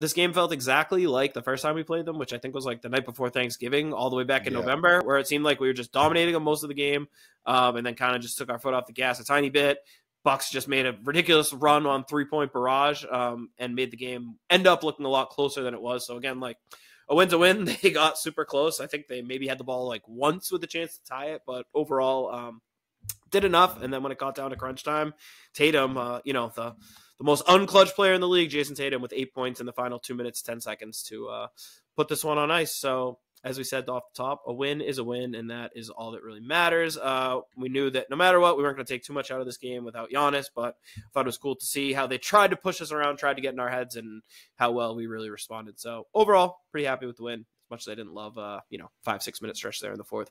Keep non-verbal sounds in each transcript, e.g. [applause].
this game felt exactly like the first time we played them, which I think was like the night before Thanksgiving, all the way back in Yeah. November, where it seemed like we were just dominating them most of the game, um, and then kind of just took our foot off the gas a tiny bit. Bucks just made a ridiculous run on three point barrage um, and made the game end up looking a lot closer than it was. So again, like a win's a win. [laughs] They got super close. I think they maybe had the ball like once with a chance to tie it, but overall um, did enough. And then when it got down to crunch time, Tatum, uh, you know the the most unclutch player in the league, Jayson Tatum, with eight points in the final two minutes ten seconds to uh, put this one on ice. So as we said off the top, a win is a win, and that is all that really matters. Uh, we knew that no matter what, we weren't going to take too much out of this game without Giannis, but I thought it was cool to see how they tried to push us around, tried to get in our heads, and how well we really responded. So overall, pretty happy with the win. As much as I didn't love, uh, you know, five six minute stretch there in the fourth.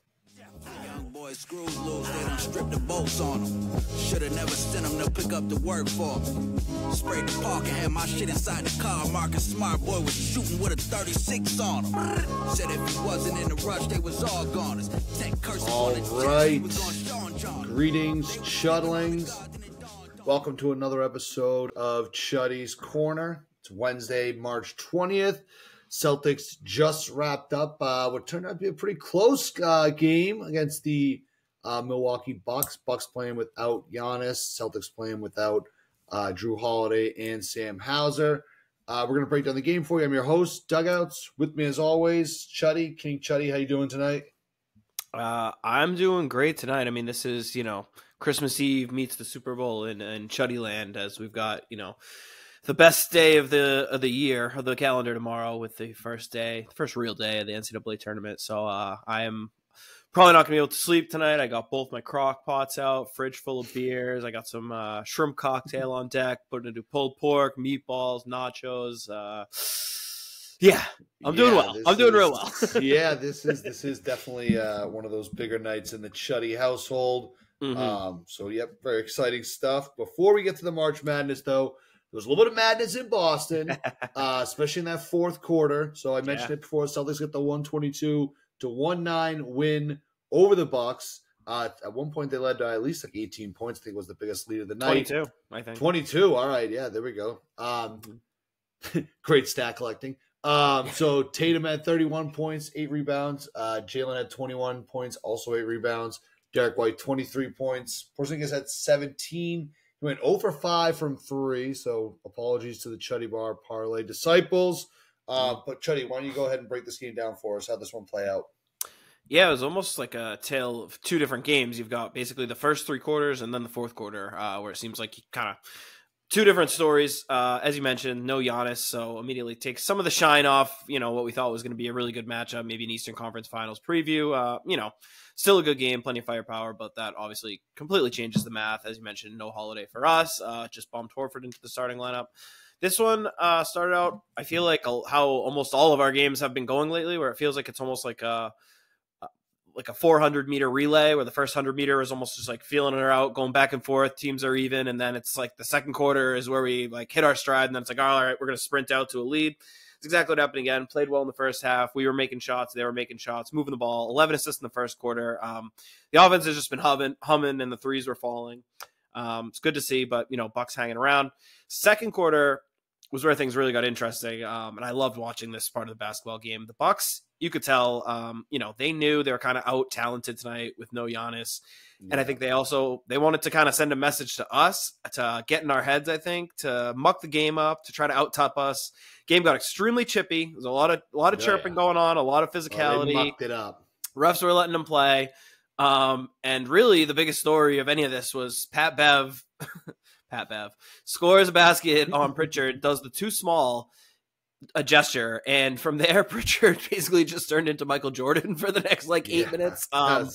Young boys screws loose, they done stripped the bolts on them. Shoulda never sent them to pick up the work for 'em. Sprayed the park and had my shit inside the car. Marcus Smart boy was shooting with a 36 on him. Said if he wasn't in the rush, they was all goners. Tech curses All on the jet, he right. was on Sean John. Greetings, Shuttlings. Welcome to another episode of Chuddy's Corner. It's Wednesday, March 20th. Celtics just wrapped up uh, what turned out to be a pretty close uh, game against the uh, Milwaukee Bucks. Bucks playing without Giannis, Celtics playing without uh, Jrue Holiday and Sam Hauser. Uh, we're going to break down the game for you. I'm your host, Dugouts. With me as always, Chuddy, King Chuddy. How you doing tonight? Uh, I'm doing great tonight. I mean, this is you know Christmas Eve meets the Super Bowl in in Chuddy Land, as we've got you know the best day of the of the year of the calendar tomorrow with the first day, the first real day of the NCAA tournament. So uh, I am probably not gonna be able to sleep tonight. I got both my crock pots out, fridge full of beers. I got some uh, shrimp cocktail on deck, putting into pulled pork, meatballs, nachos. Uh, yeah, I'm doing Yeah, well. I'm doing is- real well. [laughs] yeah, [laughs] this is this is definitely uh, one of those bigger nights in the Chuddy household. Mhm. Um, so, yep, very exciting stuff. Before we get to the March Madness, though, there was a little bit of madness in Boston, [laughs] uh, especially in that fourth quarter. So I mentioned Yeah. it before. Celtics get the 122 to 1 9 win over the Bucks. Uh, at one point, they led by at least like 18 points. I think was the biggest lead of the night. 22, I think. 22. All right. Yeah, there we go. Um, [laughs] great stat collecting. Um, so [laughs] Tatum had 31 points, eight rebounds. Uh, Jaylen had 21 points, also eight rebounds. Derrick White, 23 points. Porzingis had 17. He went 0 for 5 from three. So apologies to the Chuddy Bar Parlay disciples. Uh, but Chuddy, why don't you go ahead and break this game down for us? How this one play out? Yeah, it was almost like a tale of two different games. You've got basically the first three quarters and then the fourth quarter, uh, where it seems like you kind of two different stories. Uh, as you mentioned, no Giannis, so immediately takes some of the shine off. You know what we thought was going to be a really good matchup, maybe an Eastern Conference Finals preview. Uh, you know, still a good game, plenty of firepower, but that obviously completely changes the math. As you mentioned, no holiday for us. Uh, just bumped Horford into the starting lineup. This one uh, started out. I feel like how almost all of our games have been going lately, where it feels like it's almost like a like a 400 meter relay where the first 100 meter is almost just like feeling her out going back and forth teams are even and then it's like the second quarter is where we like hit our stride and then it's like all right we're going to sprint out to a lead. It's exactly what happened again. Played well in the first half. We were making shots. They were making shots. Moving the ball. 11 assists in the first quarter. Um, the offense has just been humming, humming and the threes were falling. Um, it's good to see but you know bucks hanging around. Second quarter was where things really got interesting um, and i loved watching this part of the basketball game. The bucks you could tell, um, you know, they knew they were kind of out talented tonight with no Giannis, and I think they also they wanted to kind of send a message to us to get in our heads. I think to muck the game up, to try to out top us. Game got extremely chippy. There's a lot of a lot of Yeah, chirping yeah. going on, a lot of Oh, they physicality. mucked it up. Refs were letting them play. Um, and really, the biggest story of any of this was Pat Bev. [laughs] Pat Bev scores a basket on Pritchard, does the too small a gesture, and from there, [laughs] Pritchard basically just turned into Michael Jordan for the next like eight Yeah. minutes. Um.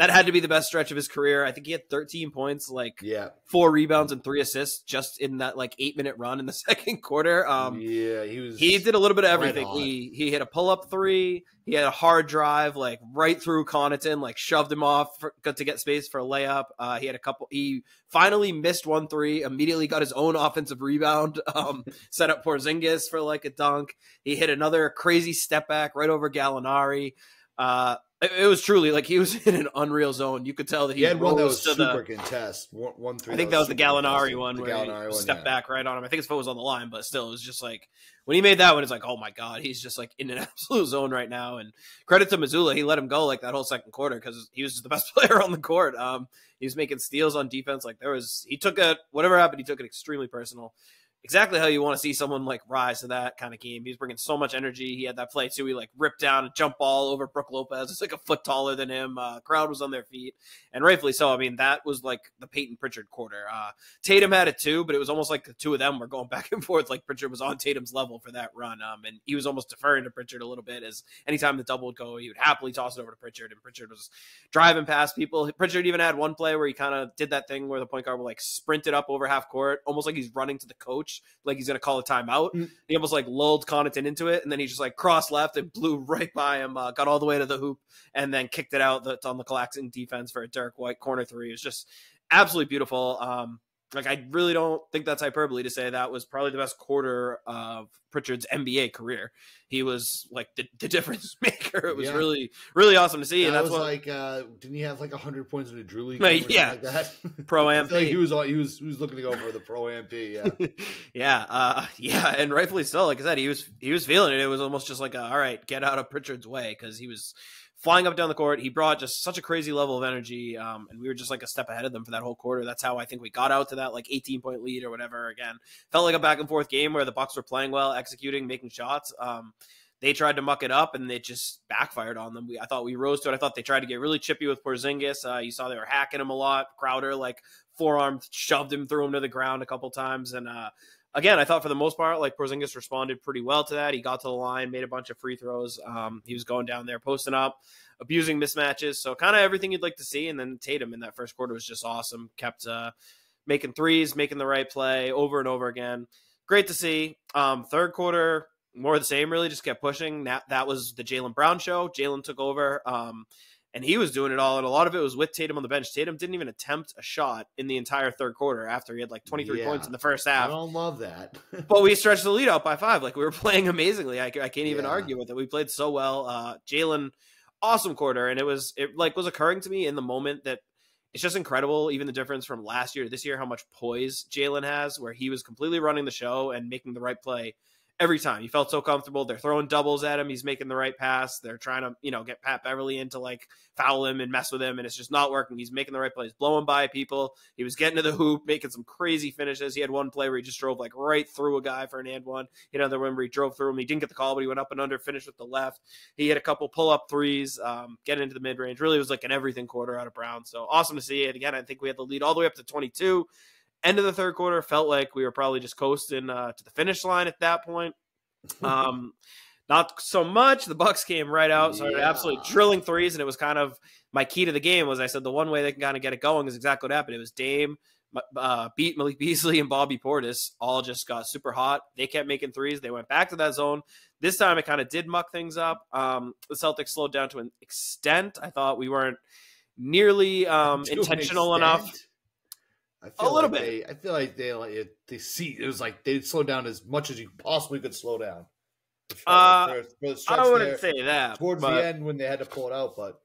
That had to be the best stretch of his career. I think he had 13 points, like yeah. four rebounds and three assists just in that like eight minute run in the [laughs] second quarter. Um, yeah, he was. he did a little bit of everything. on. he he hit a pull up three. He had a hard drive, like right through Connaughton, like shoved him off for, to get space for a layup. Uh, he had a couple. He finally missed one three. Immediately got his own offensive rebound. [laughs] Um, set up Porzingis for like a dunk. He hit another crazy step back right over Gallinari. Uh, It, was truly like he was [laughs] in an unreal zone. You could tell that he, He had one that was super the. contest. One, one three. I think that was the super Gallinari one The where Gallinari he one, stepped yeah. back right on him. I think his foot was on the line, but still, it was just like when he made that one, it's like, oh my god, he's just like in an [laughs] absolute zone right now. And credit to Mazzulla, he let him go like that whole second quarter because he was just the [laughs] best player on the court. Um, he was making steals on defense. Like there was, he took it. Whatever happened, he took it extremely personal. Exactly how you want to see someone like rise to that kind of game. He's bringing so much energy. He had that play too. He like ripped down a jump ball over Brook Lopez. It's like a foot taller than him. Uh, crowd was on their feet, and rightfully so. I mean, that was like the Payton Pritchard quarter. Uh, Tatum had it too, but it was almost like the two of them were going [laughs] back and forth. Like Pritchard was on Tatum's level for that run, um, and he was almost deferring to Pritchard a little bit. As anytime the double would go, he would happily toss it over to Pritchard, and Pritchard was driving past people. Pritchard even had one play where he kind of did that thing where the point guard would like sprint it up over half court, almost like he's running to the coach, like he's gonna call a timeout. Mm. He almost like lulled Connaughton into it, and then he just like crossed left and blew [laughs] right by him, uh, got all the way to the hoop, and then kicked it out that's on the collapsing defense for a Derrick White corner three. It was just absolutely beautiful. Um, like I really don't think that's hyperbole to say that was probably the best quarter of Pritchard's NBA career. He was like the, the [laughs] difference maker. It was Yeah. really really awesome to see, Yeah, and that that's was what like, uh, didn't he have like hundred points in the Drew League? [laughs] Right, yeah. like that. pro [laughs] I am. like he was he was he was looking to go for the pro MP. Yeah, yeah, uh, yeah, and rightfully so. Like I said, he was he was feeling it. It was almost just like, a, all right, get out of Pritchard's way because he was flying up down the court. He brought just such a crazy level of energy, um, and we were just like a step ahead of them for that whole quarter. That's how I think we got out to that like 18 point lead or whatever. Again, felt like a back and forth game where the Bucks were playing well, executing, making shots. Um, they tried to muck it up and it just backfired on them. We, I thought we rose to it. I thought they tried to get really chippy with Porzingis. Uh, you saw they were hacking him a lot. Crowder like forearm shoved him, threw him to the ground a couple times, and uh, again, I thought for the most part, like Porzingis responded pretty well to that. He got to the line, made a bunch of free throws. Um, he was going down there, posting up, abusing mismatches. So kind of everything you'd like to see. And then Tatum in that first quarter was just awesome. Kept uh, making threes, making the right play over and over again. Great to see. Um, third quarter, more of the same. Really, just kept pushing. That that was the Jaylen Brown show. Jaylen took over. Um, and he was doing it all. And a lot of it was with Tatum on the bench. Tatum didn't even attempt a shot in the entire third quarter after he had like 23 Yeah. points in the first half. I don't love that. [laughs] But we stretched the lead out by five. Like we were [laughs] playing amazingly. I, I can't even Yeah. argue with it. We played so well. Uh, Jaylen, awesome quarter, and it was it like was occurring to me in the moment that it's just incredible. Even the difference from last year to this year, how much poise Jaylen has, where he was completely running the show and making the right play every time. He felt so comfortable. They're throwing doubles at him. He's making the right pass. They're trying to, you know, get Pat Beverley in to like foul him and mess with him, and it's just not working. He's making the right plays, blowing by people. He was getting to the hoop, making some crazy finishes. He had one play where he just drove like right through a guy for an and one. He had another one where he drove through him. He didn't get the call, but he went up and under, finished with the left. He had a couple pull up threes, um, getting into the mid range. Really was like an everything quarter out of Brown. So awesome to see it. Again, I think we had the lead all the way up to 22. End of the third quarter felt like we were probably just coasting uh, to the finish line at that point. [laughs] Um, not so much. The Bucks came right out, started Yeah. absolutely drilling threes, and it was kind of my key to the game. Was I said the one way they can kind of get it going is exactly what happened. It was Dame uh, beat Malik Beasley and Bobby Portis all just got super hot. They kept making threes. They went back to that zone. This time it kind of did muck things up. Um, the Celtics slowed down to an extent. I thought we weren't nearly um, [laughs] intentional enough. I feel A little like bit. They, I feel like they like it, they see it was like they slowed down as much as you possibly could slow down. Uh, for- for I wouldn't there, say that. towards but- the end when they had to pull it out, but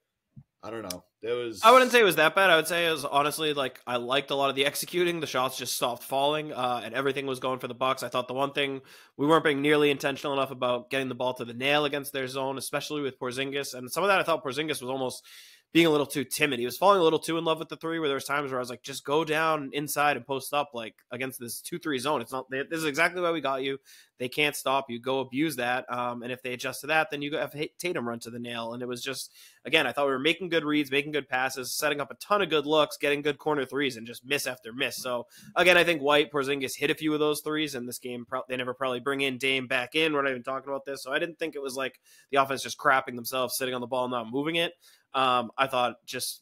I don't know. There was I wouldn't say it was that bad. I would say it was honestly like I liked a lot of the executing. The shots just stopped falling, uh, and everything was going for the Bucks. I thought the one thing we weren't being nearly intentional enough about getting the ball to the nail against their zone, especially with Porzingis. And some of that I thought Porzingis was almost being a little too timid. He was falling a little too in love with the three. Where there was times where I was like, just go down inside and post up like against this two three zone. It's not. This is exactly why we got you. They can't stop you. Go abuse that. Um, and if they adjust to that, then you have Tatum run to the nail. And it was just again, I thought we were making good reads, making good passes, setting up a ton of good looks, getting good corner threes, and just miss after miss. So again, I think White Porzingis hit a few of those threes, and this game pro- they never probably bring in Dame back in. We're not even talking about this, so I didn't think it was like the offense just crapping themselves, sitting on the ball, not moving it. Um, I thought just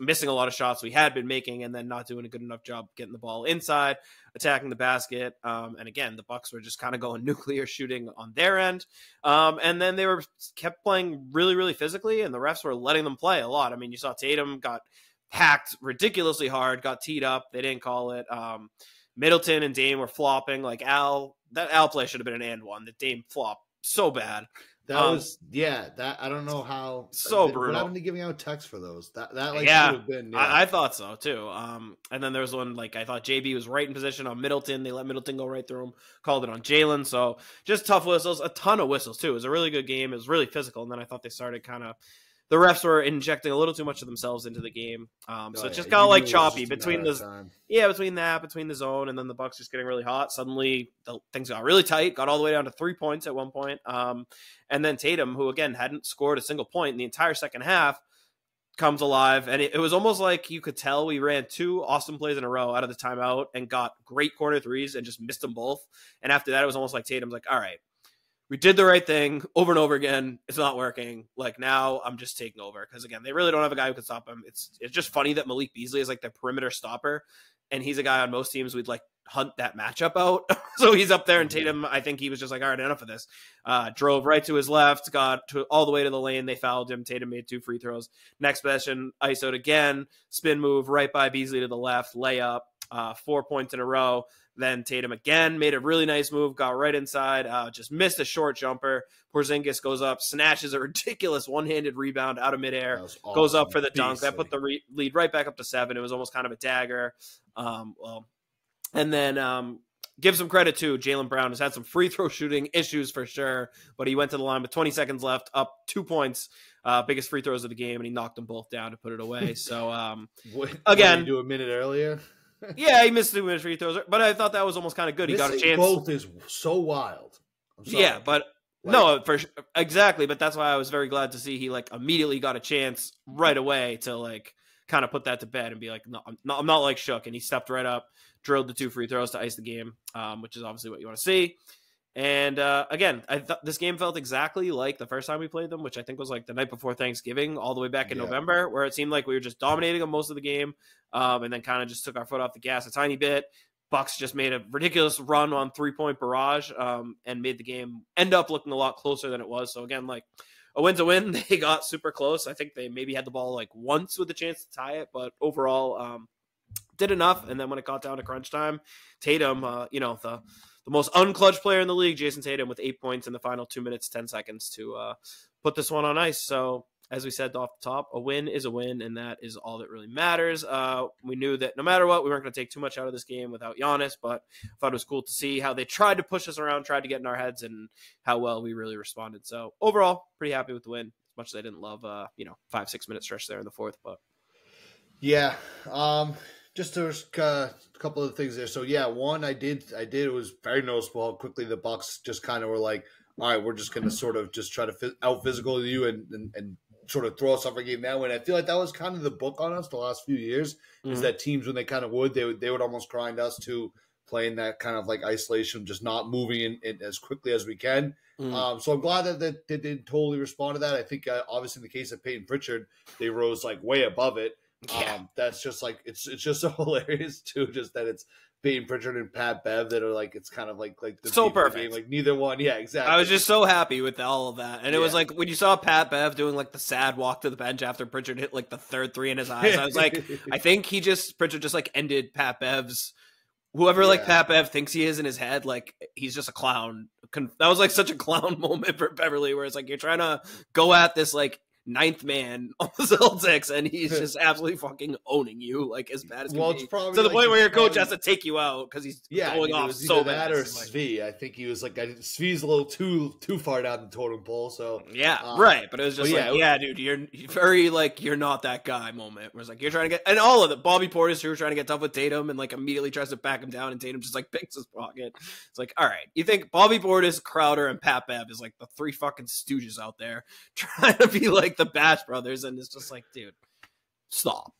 missing a lot of shots we had been making, and then not doing a good enough job getting the ball inside, attacking the basket. Um, and again, the Bucks were just kind of going [laughs] nuclear shooting on their end. Um, and then they were kept playing really, really physically, and the refs were letting them play a lot. I mean, you saw Tatum got hacked ridiculously hard, got teed up. They didn't call it. Um, Middleton and Dame were flopping. Like Al, that Al play should have been an and one. The Dame flop so bad. That Um, was yeah. That I don't know how. So what brutal. happened to giving out text for those? That that like Yeah. should have been. Yeah. I, I thought so too. Um, and then there was one like I thought JB was right in position on Middleton. They let Middleton go right through him. Called it on Jaylen. So just tough whistles, a ton of whistles too. It was a really good game. It was really physical. And then I thought they started kind of. The refs were injecting a little too much of themselves into the game, um, so Oh, it just yeah, got you like knew it was choppy between the time. yeah between that between the zone and then the Bucks just getting really hot. Suddenly the things got really tight, got all the way down to three points at one point. Um, and then Tatum, who again hadn't scored a single point in the entire second half, comes alive. And it, it was almost like you could tell we ran two awesome plays in a row out of the timeout and got great corner threes and just missed them both. And after that, it was almost like Tatum's like, all right, we did the right thing over and over again. It's not working. Like now, I'm just taking over because again, they really don't have a guy who can stop him. It's it's just funny that Malik Beasley is like their perimeter stopper, and he's a guy on most teams we'd like hunt that matchup out. [laughs] so he's up there, and Tatum, I think he was just like, all right, enough of this. Uh, drove right to his left, got to all the way to the lane. They fouled him. Tatum made two free throws. Next possession, ISO'd again, spin move right by Beasley to the left, layup, uh, four points in a row. Then Tatum again made a really nice move, got right inside, uh, just missed a short jumper. Porzingis goes up, snatches a [laughs] ridiculous one-handed rebound out of midair was goes up for the dunk. That put the re- lead right back up to seven. It was almost kind of a dagger. Um, well, and then um, give some credit to Jaylen Brown has had some free throw shooting issues for sure, but he went to the line with 20 seconds left, up two points, uh, biggest free throws of the game, and he knocked them both down to put it away. So um, [laughs] What, Again- do a minute earlier. Yeah, he missed two free throws, but I thought that was almost kind of good. He got a chance. Both is so wild. I'm sorry. Yeah, but Like, no, for sure, exactly. But that's why I was very glad to see he like immediately got a chance right away to like kind of put that to bed and be like, no, I'm not, I'm not like shook. And he stepped right up, drilled the two free throws to ice the game, um, which is obviously what you want to see. And uh, again, I thought this game felt exactly like the first time we played them, which I think was like the night before Thanksgiving, all the way back in Yeah. November, where it seemed like we were just dominating them most of the game, um, and then kind of just took our foot off the gas a tiny bit. Bucks just made a ridiculous run on three point barrage um, and made the game end up looking a lot closer than it was. So again, like a win's a win. [laughs] They got super close. I think they maybe had the ball like once with a chance to tie it, but overall um, did enough. And then when it got down to crunch time, Tatum, uh, you know the the most unclutch player in the league, Jayson Tatum, with eight points in the final two minutes ten seconds to uh, put this one on ice. So as we said off the top, a win is a win, and that is all that really matters. Uh, we knew that no matter what, we weren't going to take too much out of this game without Giannis, but I thought it was cool to see how they tried to push us around, tried to get in our heads, and how well we really responded. So overall, pretty happy with the win. As much as I didn't love, uh, you know, five six minute stretch there in the fourth, but Yeah. Um, just there's a couple of things there. So yeah, one I did I did it was very noticeable how quickly the Bucks just kind of were like, all right, we're just gonna sort of just try to out physical you and, and and sort of throw us off our game that way. And I feel like that was kind of the book on us the last few years is Mhm. that teams when they kind of would they would they would almost grind us to playing that kind of like isolation, just not moving in, in as quickly as we can. Mhm. Um, so I'm glad that, that they didn't totally respond to that. I think uh, obviously in the case of Payton Pritchard, they rose like way above it. Yeah. Um, that's just like it's it's just [laughs] so hilarious too. Just that it's being Pritchard and Pat Bev that are like it's kind of like like the So deep of the perfect. Game. Like neither one, yeah, exactly. I was just so happy with all of that. And it was like when you saw Pat Bev doing like the sad walk to the bench after Pritchard hit like the third three in his eyes. I was like, [laughs] I think he just Pritchard just like ended Pat Bev's whoever like Pat Bev thinks he is in his head, like he's just a clown. That was like such a [laughs] clown moment for Beverley, where it's like you're trying to go at this like ninth man [laughs] on the Celtics, and he's [laughs] just absolutely fucking owning you like as bad as can well, be. it's probably to the like point where your coach probably- has to take you out because he's Yeah, I going mean, off so bad. or Svi. I think he was like I, Svi's a little too too far down the totem pole. So Yeah, Um, right. But it was just like, yeah, it- yeah, dude, you're very like you're not that guy moment. Where it's like you're trying to get and all of it. Bobby Portis who was trying to get tough with Tatum and like immediately tries to back him down, and Tatum just like picks his pocket. It's like, all right, you think Bobby Portis, Crowder, and Pat Bev is like the three fucking stooges out there [laughs] trying to be like the Bash Brothers, and it's just like, dude, stop.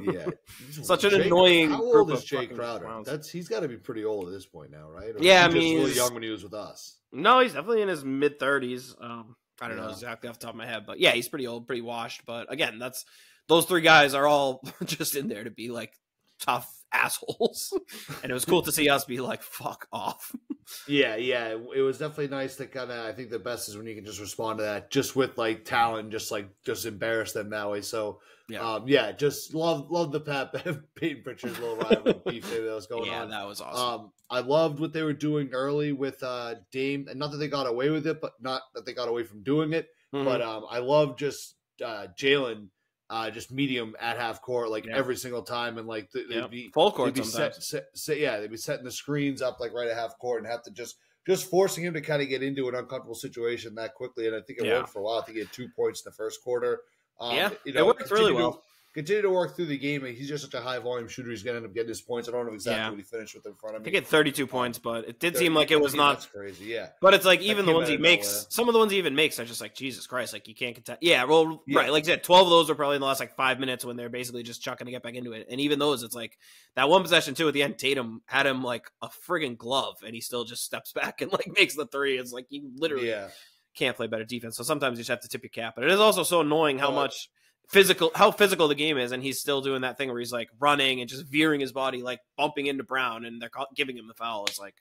yeah, [laughs] Such an annoying How old is Jae Crowder? clowns. That's he's got to be pretty old at this point now, right? Or Yeah, I he mean, really young when he was with us. No, he's definitely in his mid thirties. Um, I don't know exactly off the top of my head, but yeah, he's pretty old, pretty washed. But again, that's those three guys are all [laughs] just in there to be like tough assholes, [laughs] and it was cool to see us be like, "Fuck off." [laughs] Yeah, yeah, it, was definitely nice to kind of. I think the best is when you can just respond to that, just with like talent, just like just embarrass them that way. So, Yeah. um, yeah, just love love the Pat [laughs] Payton Pritchard's little rival beef there that was going yeah, on. Yeah, that was awesome. Um, I loved what they were doing early with uh, Dame, and not that they got away with it, but not that they got away from doing it. Mhm. But um, I love just uh, Jaylen, uh, just medium at half court, like Yeah. every single time, and like th- Yep. they'd be full they'd court be sometimes. set, set, set, yeah, they'd be setting the screens up like right at half court, and have to just just forcing him to kind of get into an uncomfortable situation that quickly. And I think it Yeah. worked for a while. I think he had two points in the first quarter. Um, yeah, you it worked really continue to- well. Continue to work through the game. and He's just such a high volume shooter. He's going to end up getting his points. I don't know exactly Yeah. what he finished with in front of me. think it 32 points, but it did seem like it was not That's crazy. Yeah. But it's like even the ones he makes, nowhere. some of the ones he even makes are just like Jesus Christ, like you can't contest. Yeah, well, Yeah. right, like I said, twelve of those are probably in the last like five minutes when they're basically just chucking to get back into it. And even those, it's like that one possession too at the end. Tatum had him like a friggin' glove, and he still just steps [laughs] back and like makes the three. It's like you literally Yeah. can't play better defense. So sometimes you just have to tip your cap. But it is also so annoying how Oh, much physical, how physical the game is, and he's still doing that thing where he's like running and just veering his body, like bumping into Brown, and they're giving him the foul. It's like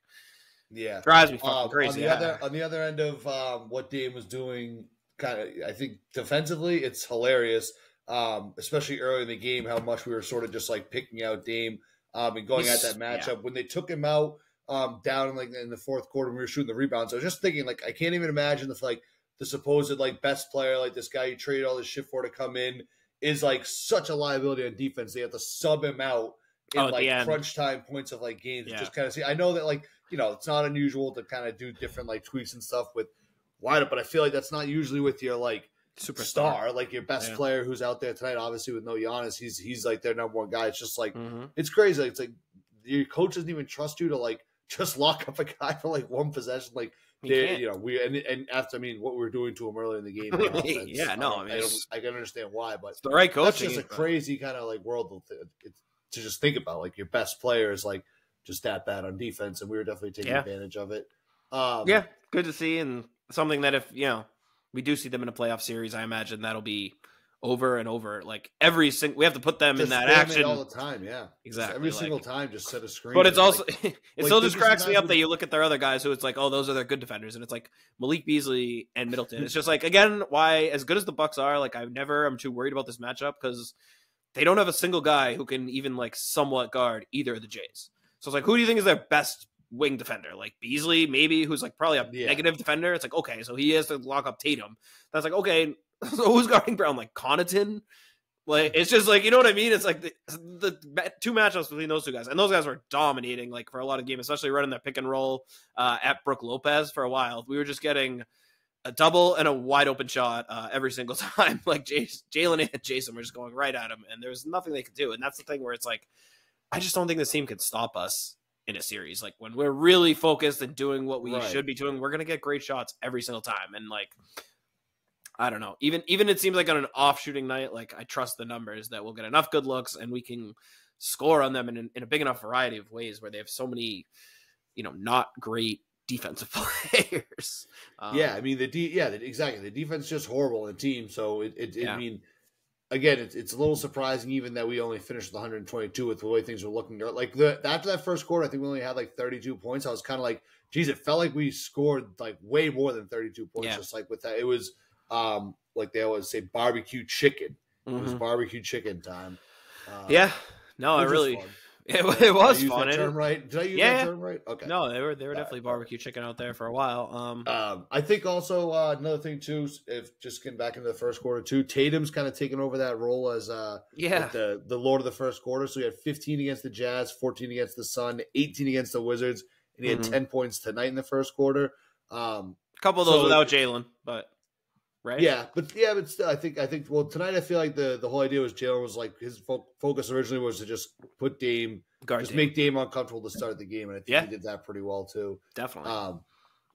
Yeah. drives me fucking Um, crazy. On the Yeah. other on the other end of um, what Dame was doing, kind of, I think defensively, it's hilarious. Um, especially early in the game, how much we were sort of just like picking out Dame um, and going He's- at that matchup when they took him out um, down in like in the fourth quarter. when We were shooting the rebounds. I was just thinking, like, I can't even imagine if like the supposed like best player, like this guy you traded all this shit for to come in, is like such a liability on defense. They have to sub him out in Oh, like crunch time points of like games. Yeah. Just kind of see. I know that like you know it's not unusual to kind of do different like tweaks and stuff with wide up, but I feel like that's not usually with your like Superstar. star, like your best Yeah. player who's out there tonight. Obviously with no Giannis, he's he's like their number one guy. It's just like hmm it's crazy. It's like your coach doesn't even trust you to like [laughs] just lock up a guy for like one possession. Like He they, you know, we and, and after I mean what we were doing to him earlier in the game. [laughs] offense, Yeah, no, I mean, I, I can understand why, but It's the right that's coaching. just a crazy kind of like world to, to just think about. Like your best player is like just that bad on defense, and we were definitely taking Yeah. advantage of it. Um, yeah, good to see, and something that if you know we do see them in a playoff series, I imagine that'll be over and over. Like every single, we have to put them just in that action. all the time. Yeah, Just Exactly, every like- single time, just set a screen. But it's also like, [laughs] it like, still just cracks me up that you look at their other guys who it's like, oh, those are their good defenders, and it's like Malik Beasley and Middleton. It's just like again, why as good as the Bucks are, like I never am too worried about this matchup because they don't have a single guy who can even like somewhat guard either of the Jays. So it's like, who do you think is their best wing defender? Like Beasley, maybe, who's like probably a Yeah. negative defender. It's like okay, so he has to lock up Tatum. That's like okay, [laughs] so who's guarding Brown? Like Connaughton. Like it's just like you know what I mean. It's like the, the two matchups between those two guys, and those guys were dominating like for a lot of games, especially running that pick and roll uh, at Brook Lopez for a while. We were just getting a double and a wide open shot uh, every single [laughs] time. Like Jaylen and Jayson were just going right at him, and there was nothing they could do. And that's the thing where it's like, I just don't think this team can stop us in a series. Like when we're really focused and doing what we Right. should be doing, we're gonna get great shots every single time. And like, I don't know. Even even it seems like on an off shooting night, like I trust the numbers that we'll get enough good looks and we can score on them in, in a big enough variety of ways where they have so many, you know, not great defensive [laughs] players. Um, yeah, I mean the de- yeah the, exactly the defense is just horrible in the team. So it, it, Yeah. I mean again it's, it's a little surprising even that we only finished with 122 with the way things were looking. Like the after that first quarter, I think we only had like 32 points. I was kind of like, geez, it felt like we scored like way more than 32 points. Yeah. Just like with that, it was um like they always say barbecue chicken. It was mhm. barbecue chicken time. Uh, yeah. No, I really, fun. [laughs] it, it Did I was use fun. That term right? Did I use Yeah. that term right? Okay. No, they were they were Alright, definitely alright. barbecue chicken out there for a while. Um, Um, I think also uh, another thing too, if just getting back into the first quarter too, Tatum's kind of taken over that role as uh, yeah, like the the lord of the first quarter. So he had 15 against the Jazz, 14 against the Sun, 18 against the Wizards, and he had Mhm. 10 points tonight in the first quarter. Um, a couple of those so- without Jaylen, but right, yeah, but yeah, but still, I think I think well tonight I feel like the the whole idea was Jaylen was like his fo- focus originally was to just put Dame, guard just Dame. make Dame uncomfortable to start the game, and I think Yeah. he did that pretty well too. definitely. Um,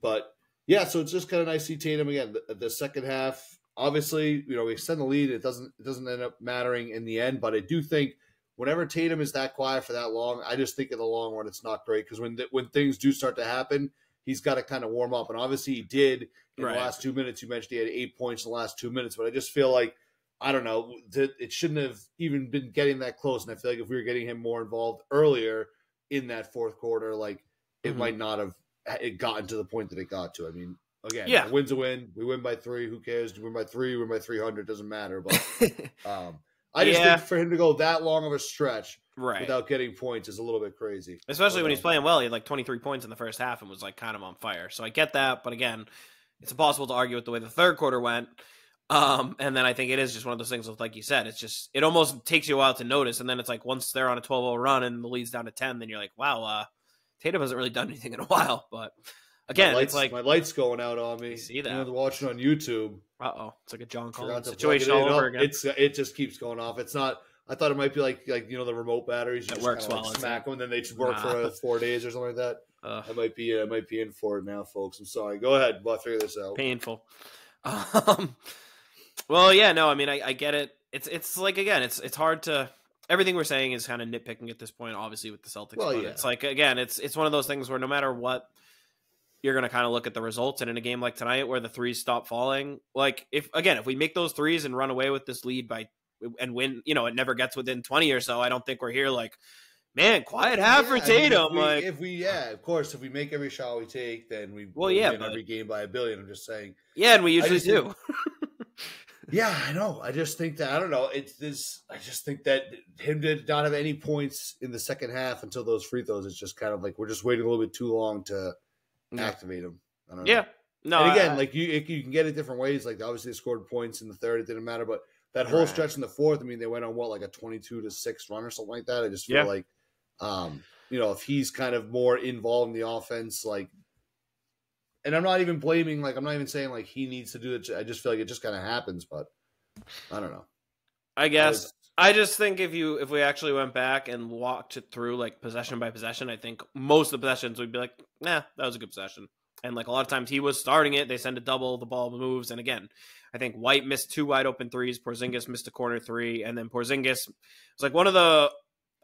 but yeah, so it's just kind of nice to see Tatum again. The, the second half, obviously, you know, we extend the lead. It doesn't it doesn't end up mattering in the end, but I do think whenever Tatum is that quiet for that long, I just think in the long run it's not great because when the, when things do start to happen, he's got to kind of warm up, and obviously he did in Right. the last two minutes. You mentioned he had eight points in the last two minutes, but I just feel like. I don't know. th- It shouldn't have even been getting that close. And I feel like if we were getting him more involved earlier in that fourth quarter, like it Mhm. might not have it gotten to the point that it got to. I mean, again, Yeah. win's a win. We win by three. Who cares? We win by three. We win by three hundred. Doesn't matter. But [laughs] um, I just Yeah. think for him to go that long of a stretch right. without getting points is a little bit crazy. Especially when he's um, playing well. He had like 23 points in the first half and was like kind of on fire. So I get that, but again, it's impossible to argue with the way the third quarter went. Um, and then I think it is just one of those things with, like you said, it's just it almost takes you a while to notice, and then it's like once they're on a 12-0 run and the lead's down to 10, then you're like, wow, uh, Tatum hasn't really done anything in a [laughs] while. But again, my it's lights, like, my lights going out on me. See that. Know, watching on YouTube. uh oh, it's like a John Collins to plug it situation all over again. It's it just keeps going off. It's not. I thought it might be like like you know the remote batteries. You just works well, Like smack them and then they just work Nah. for uh, four days or something like that. Ugh. I might be I might be in for it now, folks. I'm sorry. Go ahead. We'll figure this out. painful. [laughs] Um, well, yeah, no, I mean, I, I get it. It's it's like again, it's it's hard to. Everything we're saying is kind of nitpicking at this point, obviously with the Celtics. Well, yeah. it's like again, it's it's one of those things where no matter what, you're gonna kind of look at the results. And in a game like tonight, where the threes stop falling, like if again, if we make those threes and run away with this lead by and win, you know, it never gets within twenty or so. I don't think we're here like, man, quiet half for Yeah, I mean, Tatum. if we, like, if we yeah, of course, if we make every shot we take, then we Well, yeah, win but- every game by a billion. I'm just saying. yeah, and we usually do. think- [laughs] Yeah, I know. I just think that I don't know. It's this. I just think that him did not have any points in the second half until those free throws. It's just kind of like we're just waiting a little bit too long to Yeah. activate him. I don't know. yeah, no, and again, I- like you, it, you can get it different ways. Like obviously, they scored points in the third; it didn't matter. But that whole Right. stretch in the fourth, I mean, they went on what like a twenty-two to six run or something like that. I just feel Yeah. like, um, you know, if he's kind of more involved in the offense, like, and I'm not even blaming, like, I'm not even saying like he needs to do it. I just feel like it just kind of happens. But I don't know. I guess I just think if you if we actually went back and walked it through like possession by possession, I think most of the possessions would be like, nah, that was a good possession. And like a lot of times he was starting it, they send a double, the ball moves, and again, I think White missed two wide open threes, Porzingis missed a corner three, and then Porzingis was like one of the.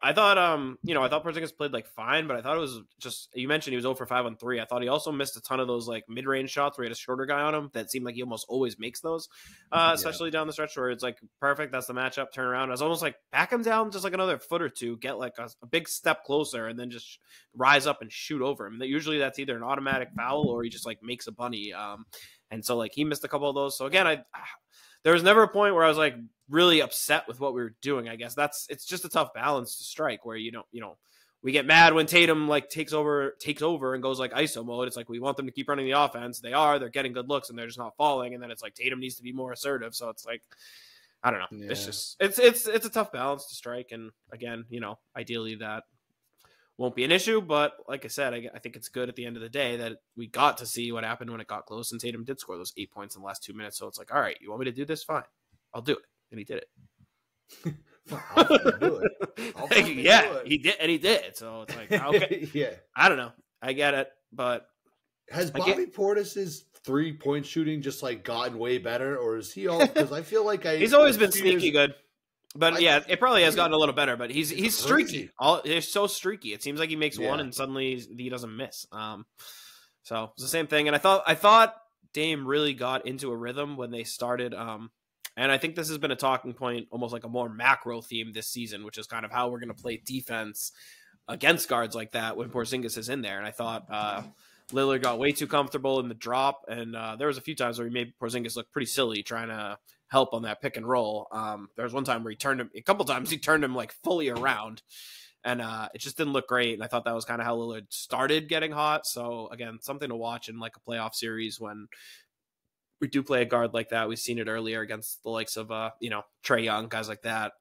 I thought, um, you know, I thought Porzingis played like fine, but I thought it was just. You mentioned he was 0 for five on three. I thought he also missed a ton of those like mid range shots where he had a shorter guy on him that seemed like he almost always makes those uh, Yeah. especially down the stretch where it's like perfect. That's the matchup. Turn around. I was almost like back him down just like another foot or two, get like a, a big step closer, and then just rise up and shoot over him. That usually that's either an automatic foul or he just like makes a bunny. Um, and so like he missed a couple of those. So again, I [sighs] there was never a point where I was like really upset with what we were doing. I guess that's it's just a tough balance to strike where you don't you know we get mad when Tatum like takes over takes over and goes like ISO mode. It's like we want them to keep running the offense. They are. They're getting good looks and they're just not falling. And then it's like Tatum needs to be more assertive. So it's like I don't know. It's just it's it's it's a tough balance to strike. And again, you know, ideally that won't be an issue. But like I said, I, I think it's good at the end of the day that we got to see what happened when it got close and Tatum did score those eight points in the last two minutes. So it's like, all right, you want me to do this? Fine, I'll do it. And he did it. [laughs] I'll do it. [laughs] I'll Like, yeah, do it. he did, and he did. So it's like, [laughs] okay, yeah. I don't know. I get it, but Has Bobby Portis's three point shooting just like gotten way better, or is he all? Because I feel like I he's always been sneaky years- good. But I- yeah, it probably has gotten a little better. But he's he's, streaky. All he's so streaky. It seems like he makes one and suddenly he doesn't miss. Um, so it's the same thing. And I thought I thought Dame really got into a rhythm when they started. Um, and I think this has been a talking point, almost like a more macro theme this season, which is kind of how we're going to play defense against guards like that when Porzingis is in there. And I thought uh, Lillard got way too comfortable in the drop, and uh, there was a few times where he made Porzingis look pretty silly trying to help on that pick and roll. Um, there was one time where he turned him a couple times. He turned him like fully around, and uh, it just didn't look great. And I thought that was kind of how Lillard started getting hot. So again, something to watch in like a playoff series when we do play a guard like that. We've seen it earlier against the likes of uh, you know Trae Young, guys like that.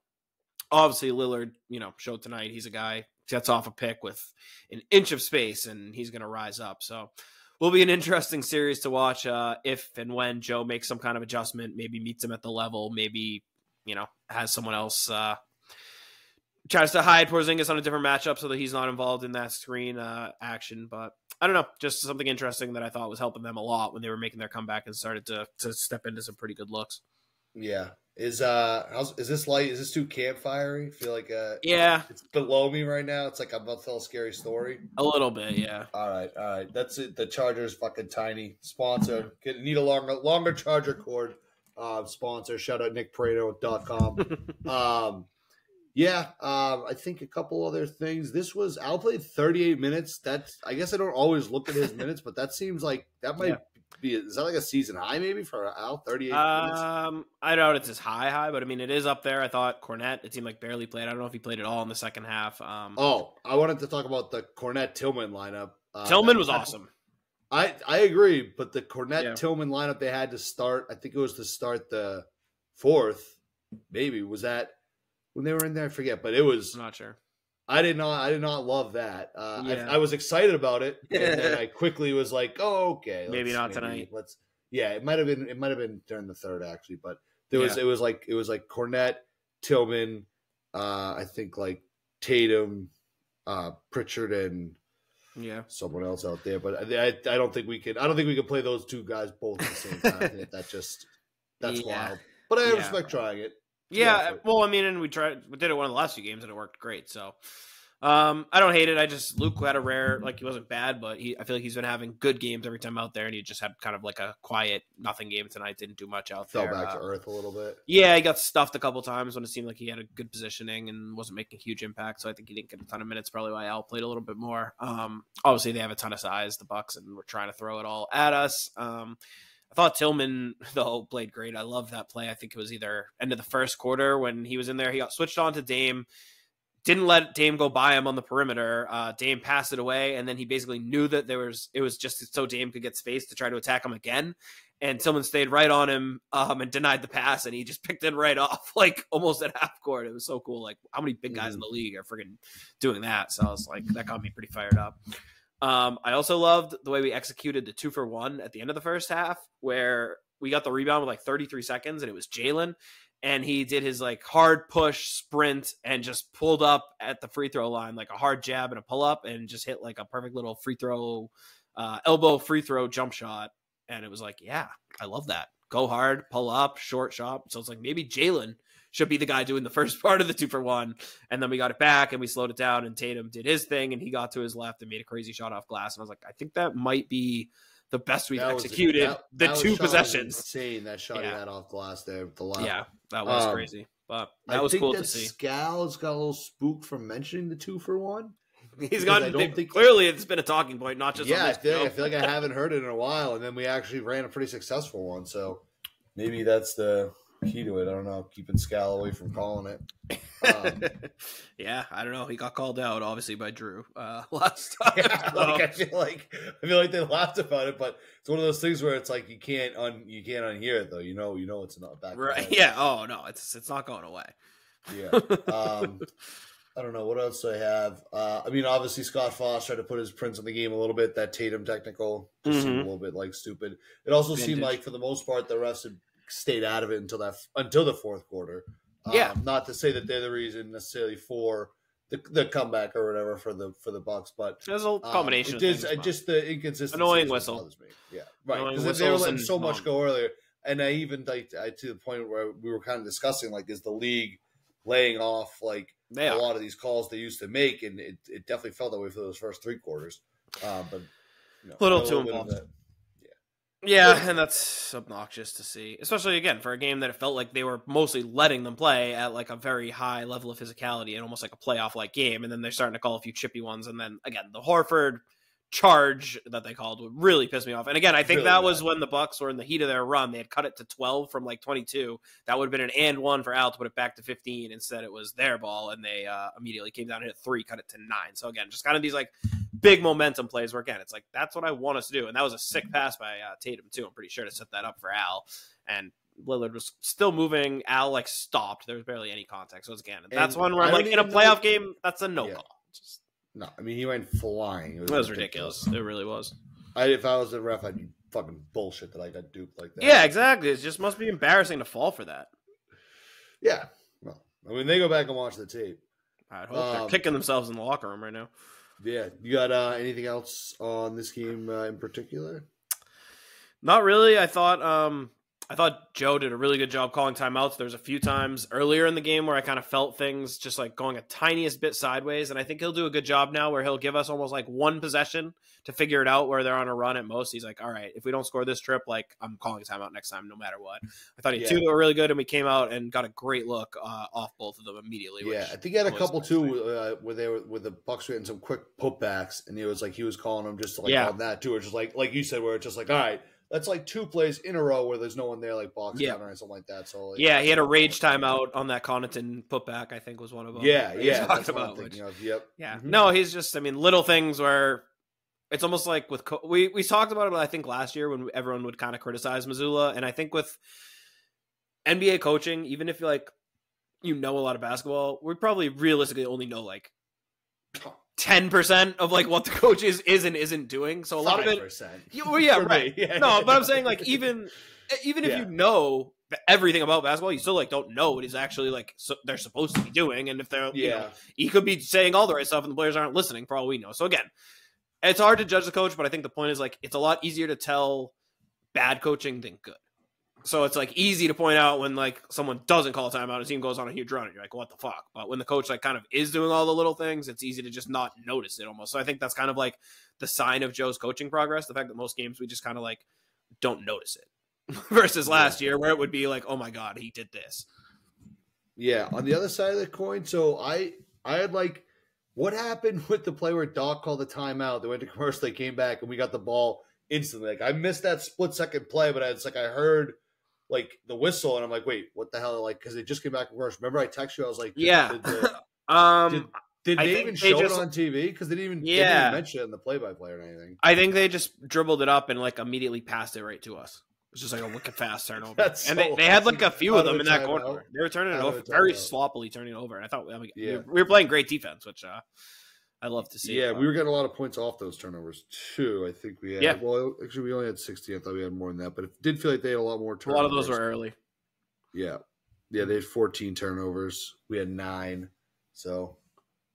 Obviously, Lillard, you know, showed tonight. He's a guy gets off a pick with an inch of space, and he's going to rise up. So will be an interesting series to watch uh, if and when Joe makes some kind of adjustment, maybe meets him at the level, maybe you know has someone else uh, tries to hide Porzingis on a different matchup so that he's not involved in that screen uh, action. But I don't know, just something interesting that I thought was helping them a lot when they were making their comeback and started to to step into some pretty good looks. Yeah. Is uh how's is this light? Is this too campfirey? I feel like uh Yeah, it's below me right now. It's like I'm about to tell a scary story. a little bit. Yeah, All right, all right. That's it. The charger is fucking tiny. Sponsor. Get need a longer longer charger cord. uh, sponsor. Shout out nickprado.com. [laughs] um, yeah, um, I think a couple other things. This was Al played 38 minutes. That's I guess I don't always look at his minutes, but that seems like that might Yeah. be is that like a season high maybe for Al 38 minutes? Um, I doubt it's as high, high, but I mean, it is up there. I thought Kornet. It seemed like barely played. I don't know if he played at all in the second half. Um, Oh, I wanted to talk about the Kornet Tillman lineup. Uh, Tillman was awesome. I I agree, but the Kornet Yeah. Tillman lineup they had to start, I think it was to start the fourth, maybe was that when they were in there. I forget, but it was. I'm not sure. I did not. I did not love that. Uh, Yeah. I, I was excited about it, and then I [laughs] quickly was like, "Oh, okay, Maybe let's- not tonight. Let's." Yeah, it might have been. It might have been during the third actually, but there was. It was like it was like Kornet, Tillman, uh, I think like Tatum, uh, Pritchard, and Yeah. someone else out there, but I, I, I don't think we can. I don't think we can play those two guys both at the same time. [laughs] That just that's Yeah. wild. But I Yeah. respect trying it. Yeah, Yeah, well, I mean, and we tried, we did it one of the last few games, and it worked great. So, um, I don't hate it. I just Luke had a rare, like he wasn't bad, but he, I feel like he's been having good games every time out there, and he just had kind of like a quiet, nothing game tonight. Didn't do much out Fell there. Fell back Uh, to earth a little bit. Yeah, he got stuffed a couple times when it seemed like he had a good positioning and wasn't making a huge impact. So I think he didn't get a ton of minutes. Probably why Al played a little bit more. Um, obviously they have a ton of size, the Bucks, and we're trying to throw it all at us. Um, I thought Tillman [laughs] though played great. I love that play. I think it was either end of the first quarter when he was in there. He got switched on to Dame. Didn't let Dame go by him on the perimeter. Uh, Dame passed it away, and then he basically knew that there was it was just so Dame could get space to try to attack him again and Tillman stayed right on him um, and denied the pass, and he just [laughs] picked it right off, [laughs] like almost at half court. It was so cool. Like, how many big guys in the league are freaking doing that? So I was like, that got me pretty fired up. Um, I also loved the way we executed the two for one at the end of the first half, where we got the rebound with like 33 seconds, and it was Jaylen, and he did his like hard push sprint and just pulled up at the free throw line, like a hard jab and a pull up, and just hit like a perfect little free throw, uh, elbow free throw jump shot and it was like, yeah, I love that. Go hard, pull up, short shot. So it's like maybe Jaylen should be the guy doing the first [laughs] part of the two for one. And then we got it back and we slowed it down and Tatum did his thing and he got to his left and made a crazy shot off glass. And I was like, I think that might be the best we've That was- executed that- the that two shot was possessions. Insane that shot he had off glass there. with The left. Yeah, that was Um, crazy. But I that was think cool that to see. Scal's got a little spooked from mentioning the two for one. [laughs] He's. I don't think- clearly, it's been a talking point, not just yeah, on I feel, like, I feel like I haven't heard it in a while, and then we actually ran a pretty successful one. So maybe that's the key to it. I don't know, keeping Scal away from calling it. Um, [laughs] yeah, I don't know. He got called out, obviously, by Drew uh, [laughs] last time. yeah, [laughs] so- like I feel like I feel like they laughed about it, but it's one of those things where it's like you can't un you can't unhear it though. You know, you know it's not back. right? Yeah. Oh no, it's it's not going away. Yeah. Um, I don't know what else I have. Uh, I mean, obviously Scott Foss tried to put his prints on the game a little bit. That Tatum technical just seemed Mhm. a little bit like stupid. It also seemed like for the most part the refs had stayed out of it until that until the fourth quarter. Um, Yeah. Not to say that they're the reason necessarily for the, the comeback or whatever for the for the Bucks, but There's a um, combination. it of is things, uh, just the inconsistency. Annoying whistle. bothers me. Yeah, right. Because they were letting so much go earlier, and I even like I, to the point where we were kind of discussing like is the league laying off like a lot of these calls they used to make, and it, it definitely felt that way for those first three quarters. Um, but you know, Little a too involved. Yeah, and that's obnoxious to see, especially again for a game that it felt like they were mostly letting them play at like a very high level of physicality and almost like a playoff like game, and then they're starting to call a few chippy ones, and then again the Horford charge that they called would really piss me off. And again, I think Really that was when the Bucks were in the heat of their run. They had cut it to twelve from like twenty two. That would have been an and one for Al to put it back to fifteen. Instead, it was their ball, and they uh, immediately came down and hit three, cut it to nine. So again, just kind of these like big momentum plays where again it's like that's what I want us to do, and that was a sick pass by uh, Tatum too. I'm pretty sure to set that up for Al, and Lillard was still moving. Al like stopped. There was barely any contact. So it's again that's And one where I'm like in a playoff game, that's a no Yeah. call. Just, No, I mean he went flying. It that was ridiculous. It really was. I, if I was the ref, I'd be fucking bullshit that I got duped like that. Yeah, exactly. It just must be embarrassing to fall for that. yeah. Well, I mean they go back and watch the tape. I hope they're Um, kicking themselves in the locker room right now. Yeah, you got uh, anything else on this game uh, in particular? Not really. I thought um I thought Joe did a really good job calling timeouts. There's a few times earlier in the game where I kind of felt things just like going a tiniest bit sideways, and I think he'll do a good job now where he'll give us almost like one possession to figure it out where they're on a run at most. He's like, all right, if we don't score this trip, like I'm calling a timeout next time, no matter what. I thought he Yeah. two that were really good, and we came out and got a great look uh, off both of them immediately. Yeah, I think he had a couple nice. too uh, where they were with the Bucks were getting some quick putbacks, and it was like he was calling them just like Yeah. on that too, or just like like you said, where it's just like all right, that's like two plays in a row where there's no one there, like box Yeah. counter or something like that. So like, Yeah, he had a rage timeout on that Connaughton putback. I think was one of them. Yeah, yeah, that's what I'm which- of. Yep. Yeah. Mhm. No, he's just. I mean, little things where it's almost like with Co- we we talked about it. I think last year when everyone would kind of criticize Mazzulla, and I think with NBA coaching, even if you like you know a lot of basketball, we probably realistically only know like ten percent of like what the coach is is and isn't doing. So a lot of it. 5%. Yeah, well, yeah, right. Yeah. No, but I'm saying like even even if Yeah. you know everything about basketball, you still like don't know what he's actually like so they're supposed to be doing, and if they're you know, Yeah. he could be saying all the right stuff and the players aren't listening for all we know. So again, it's hard to judge the coach, but I think the point is like it's a lot easier to tell bad coaching than good. So it's like easy to point out when like someone doesn't call a timeout and a team goes on a huge run and you're like, what the fuck? But when the coach like kind of is doing all the little things, it's easy to just not notice it almost. So I think that's kind of like the sign of Joe's coaching progress. The fact that most games we just kind of like don't notice it. [laughs] Versus last year where it would be like, oh my god, he did this. Yeah, on the other side of the coin, so I I had like what happened [laughs] with the play where Doc called the timeout? They went to commercial, they came back, and we got the ball instantly. Like I missed that split second play, but I it's like I heard like the whistle, and I'm like, wait, what the hell? Like because they just came back from commercial. Remember, I texted you, I was like, Yeah. did, [laughs] Um did, did they even they show just- it on TV? Because they didn't even they didn't even mention it in the play by play or anything. I think they just dribbled it up and like immediately passed it right to us. It was just like a wicked fast turnover. [laughs] That's and so they, they had like a few of them in that corner. They were turning it Out over, very timeout. sloppily turning it over. And I thought I mean, we, Yeah. were, we were playing great defense, which uh, I love to see. Yeah, we were getting a lot of points off those turnovers too. I think we had. Yeah. Well, actually, we only had 60. I thought we had more than that, but it did feel like they had a lot more turnovers. a lot of those were early. Yeah. Yeah, they had 14 turnovers. We had nine. So,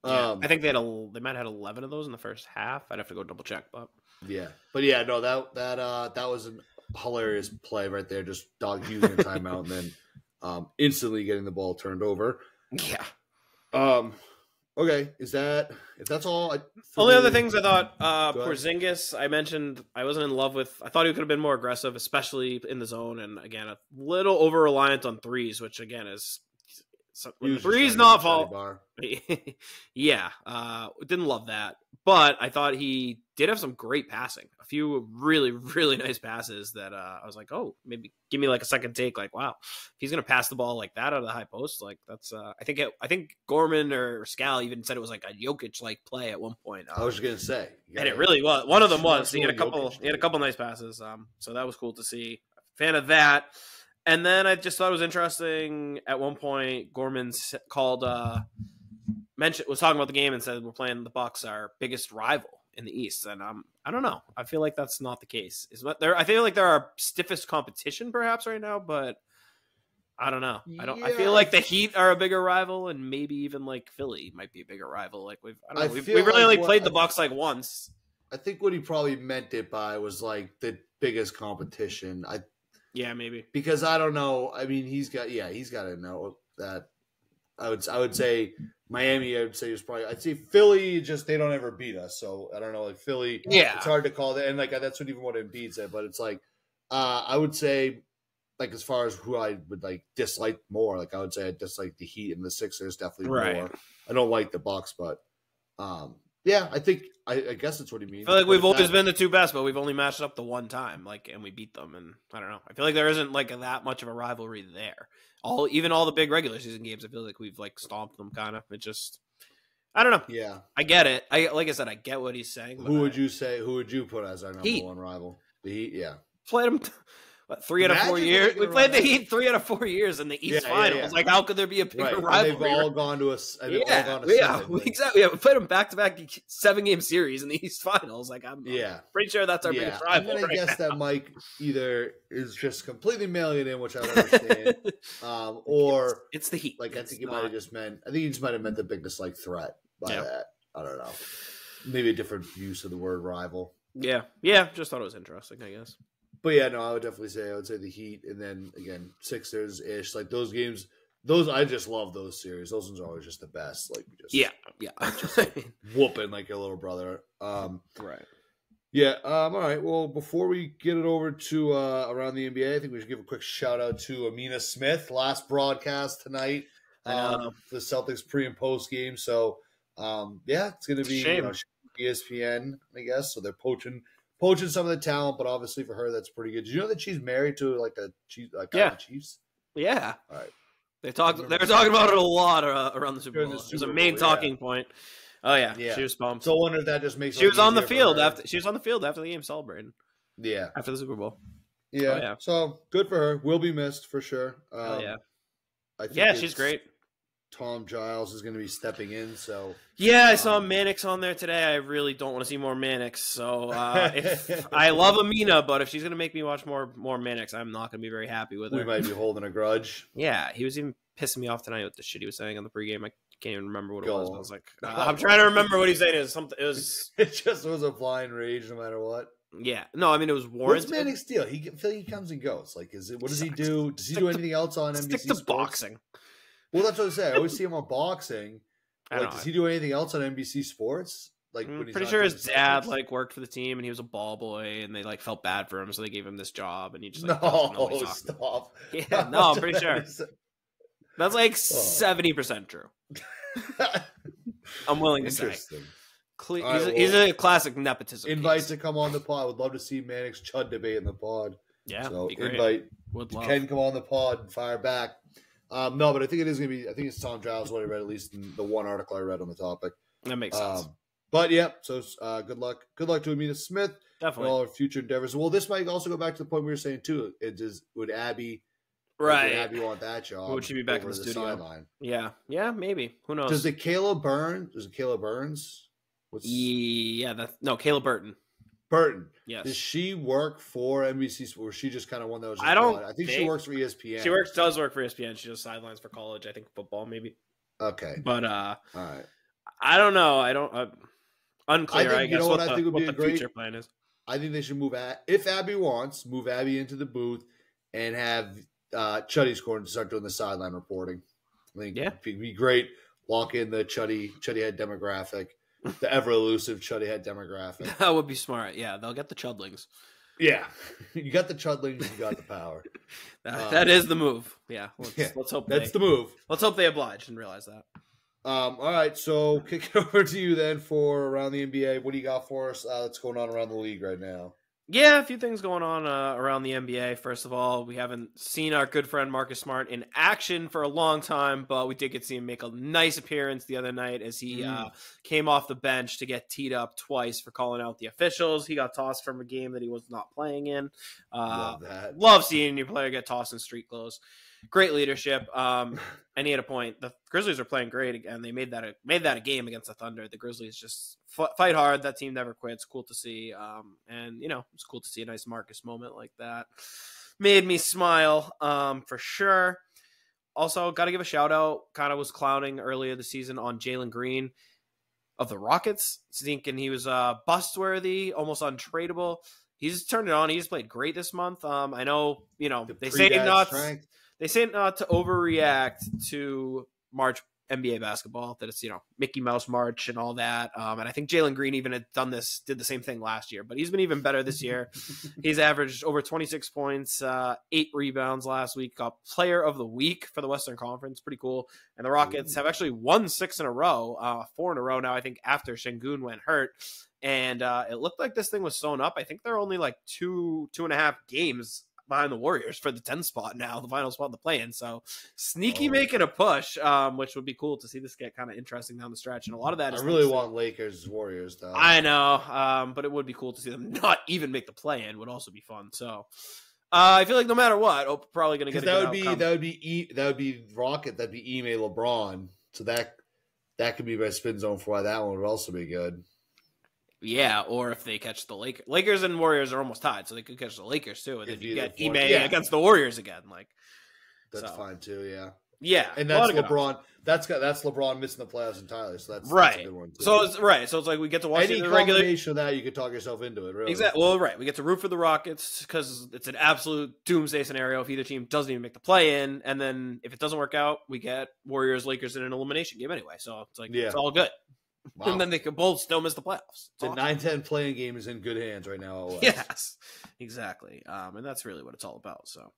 Yeah. um, I think they had a, they might have had eleven of those in the first half. I'd have to go double check, but yeah. But yeah, no, that that uh that was a hilarious play right there. Just Doc using a timeout and then um instantly getting the ball turned over. [laughs] yeah. Um okay, is that if that's all I Only other things I thought uh. Porzingis, I mentioned I wasn't in love with. I thought he could have been more aggressive, especially in the zone, and again a little over reliant on threes, which again is so, when the He was just threes not fall. [laughs] yeah, uh, didn't love that, but I thought he did have some great passing. A few really, really [laughs] nice passes that uh, I was like, oh, maybe give me like a second take. Like, wow, if he's gonna pass the ball like that out of the high post, like that's. Uh, I think it, I think Gorman or Scal even said it was like a Jokic like play at one point. I was gonna say. and it really was. One of them was. He had a Jokic couple. He had a couple nice passes. Um, so that was cool to see. Fan of that. And then I just thought it was interesting. At one point, Gorman called, uh, mentioned was talking about the game and said we're playing the Bucks, our biggest rival in the East. And um, I don't know. I feel like that's not the case. Is what there? I feel like they're our stiffest competition, perhaps right now, but. I don't know. I don't. I feel like the Heat are a bigger rival, and maybe even like Philly might be a bigger rival. Like we've, I don't know. I we've, we've really like only what- played the Bucks like once. I think what he probably meant it by was like the biggest competition. I Yeah, maybe. because I don't know. I mean, he's got yeah, he's got to know that. I would I would say Miami. I would say is probably. I'd say Philly. Just they don't ever beat us. So I don't know. Like Philly. Yeah. it's hard to call that. And like that's what even what Embiid said. But it's like uh, I would say like as far as who I would like dislike more. Like I would say I dislike the Heat and the Sixers definitely Right. more. I don't like the Bucks, but um, yeah, I think I, I guess that's what he means. I feel like But we've always that- been the two best, but we've only matched up the one time, like, and we beat them. And I don't know. I feel like there isn't like that much of a rivalry there. All even all the big regular season games, I feel like we've like stomped them. Kind of. It just, I don't know. Yeah. I get it. I like I said, I get what he's saying. Who I would you say? Who would you put as our number Heat. one rival? The Heat. Yeah. played them? What, three out of four years. We played the Heat three out of four years in the East Yeah, yeah, Finals. yeah. Like, how could there be a bigger Right. And they've all gone to us. And they've all yeah, gone to yeah, seven, [laughs] like- exactly. Yeah, we played them back to back seven game series in the East Finals. Like, I'm, I'm Yeah. pretty sure that's our yeah. biggest I'm rival. gonna right guess now. that Mike either is just completely mailing it in, which I don't [laughs] understand, um, or it's the Heat. like I It's think he might have just meant. I think he just might have meant the biggest like threat by Yeah. that. I don't know. Maybe a different use of the word rival. Yeah, yeah. Just thought it was interesting. I guess. But yeah, no, I would definitely say I would say the Heat, and then again Sixers ish. Like those games, those I just love those series. Those ones are always just the best. Like just Yeah, yeah. [laughs] whooping like your little brother. Um, right. yeah. Um, all right. Well, before we get it over to uh, around the NBA, I think we should give a quick shout out to Amina Smith. Last broadcast tonight. Um, the Celtics pre and post game. So um, yeah, it's going to be you know, ESPN, I guess. So they're poaching poaching some of the talent, but obviously for her, that's pretty good. Did you know that she's married to like a chief, like Yeah. the Chiefs? Yeah. All right. They talked. They were talking about it a lot uh, around the Super Bowl. the it was a main Bowl, yeah. talking point. Oh yeah, Yeah. she was pumped. So I wonder if that just makes she was on the field after. She was on the field after the game celebrating Yeah, after the Super Bowl. yeah, Oh, yeah. So good for her. Will be missed for sure. Um, Oh yeah, I think yeah, she's great. Tom Giles is going to be stepping in. So Yeah, I saw Um, Mannix on there today. I really don't want to see more Mannix. So uh, [laughs] if I love Amina, but if she's gonna make me watch more more Mannix, I'm not gonna be very happy with her. we might be holding a grudge. Yeah, he was even pissing me off tonight with the shit he was saying on the pregame. I can't even remember what it Go was. I was like, uh, I'm trying to remember what he said. It was something. It was [laughs] It just was a blind rage, no matter what. yeah. No, I mean it was What's warranted. Mannix deal? He feel like he comes and goes. Like, is it? What does he do? Does he stick do to- anything else on Stick NBC? to Sports? boxing. Well, that's what I say. I always see him on boxing. Like, does he do anything else on NBC Sports? Like, mm, I'm he's pretty sure his dad Celtics? like worked for the team and he was a ball boy and they like felt bad for him so they gave him this job and he just like, doesn't know what no, he's talking about. stop. [laughs] Yeah, no, I'm pretty sure. That's like oh. seventy percent true. [laughs] I'm willing to say. Cle- he's, a, he's a classic nepotism. Invite case. to come on the pod. I would love to see Mannix Chud debate in the pod. Yeah, so invite Would love. can come on the pod and fire back. Um, no, but I think it is going to be. I think it's Tom Giles. What I read, at least in the one article I read on the topic. that makes sense. Um, but yeah, so uh, good luck. Good luck to Amina Smith Definitely. all her future endeavors. Well, this might also go back to the point we were saying too. It is would Abby right. Would Abby want that job? Would she be back in over the studio? sideline? Yeah. Yeah. Maybe. Who knows? Does the Kayla Burns? Does it Kayla Burns? What's yeah. That no. Kayla Burton. Burton? Yes. Does she work for NBC? Or she just kind of one that was? I don't I think she works for ESPN. She works. Does work for ESPN. She does sidelines for college. I think football maybe. Okay. But uh, All right. I don't know. I don't. Uh, unclear. I I, think- you guess know what, what I the, think would what be a great- future plan is. I think they should move at if Abby wants, move Abby into the booth and have uh Chuddy's corner start doing the sideline reporting. I think Yeah. it'd be great. Lock in the Chuddy Chuddy head demographic, the ever elusive Chuddy head demographic. That would be smart. Yeah, they'll get the Chudlings. Yeah, [laughs] you got the Chudlings, you got the power. [laughs] That, Um, that is the move. Yeah. Let's, Yeah, let's hope That's they, the move. let's hope they oblige and realize that. Um, all right, so kick it [laughs] over to you then for around the NBA. What do you got for us? Uh, that's going on around the league right now. Yeah, a few things going on uh, around the NBA. First of all, we haven't seen our good friend Marcus Smart in action for a long time, but we did get to see him make a nice appearance the other night as he Mm. uh, came off the bench to get teed up twice for calling out the officials. He got tossed from a game that he was not playing in. Uh, Love that. love seeing your player get tossed in street clothes. Great leadership. Um, [laughs] and he had a point. The Grizzlies are playing great again. They made that a, made that a game against the Thunder. The Grizzlies just f- fight hard. That team never quits. Cool to see. Um, and you know it's cool to see a nice Marcus moment like that. Made me smile. Um, for sure. Also, got to give a shout out. Kind of was clowning earlier this season on Jalen Green of the Rockets, thinking he was uh, bust worthy, almost untradeable. He's turned it on. He's played great this month. Um, I know, you know, The they say not strength. They say not to overreact to March NBA basketball. That it's you know Mickey Mouse March and all that. Um, and I think Jalen Green even had done this, did the same thing last year, but he's been even better this year. [laughs] He's averaged over 26 points, uh, eight rebounds last week. Got Player of the Week for the Western Conference, pretty cool. And the Rockets have actually won six in a row, uh, four in a row now. I think after Sengun went hurt, and uh, it looked like this thing was sewn up. I think they're only like two, two and a half games behind the Warriors for the 10 spot now, the final spot in the play-in. So sneaky Oh. making a push, um, which would be cool to see this get kind of interesting down the stretch. And a lot of that I really want Lakers Warriors though. I know, um, but it would be cool to see them [laughs] not even make the play in. Would also be fun. So uh, I feel like no matter what, oh, probably going to get because a that good would be that would be e, that would be Rocket. That'd be Ime LeBron. So that that could be my spin zone for why that one would also be good. Yeah. Or if they catch the Lakers, Lakers and Warriors are almost tied, so they could catch the Lakers too, and If then you get Ime yeah. against the Warriors again. Like, That's So. fine too. Yeah. Yeah, and that's LeBron. That's got that's LeBron missing the playoffs entirely. So that's Right. That's one too. So it's right. So it's like we get to watch any the regular. combination of that, you could talk yourself into it. Really, Exactly. Well, right. We get to root for the Rockets because it's an absolute doomsday scenario if either team doesn't even make the play in, and then if it doesn't work out, we get Warriors Lakers in an elimination game anyway. So it's like Yeah. it's all good, Wow. and then they could both still miss the playoffs. The awesome. 9-10 playing game is in good hands right now. Yes, exactly. Um, and that's really what it's all about. So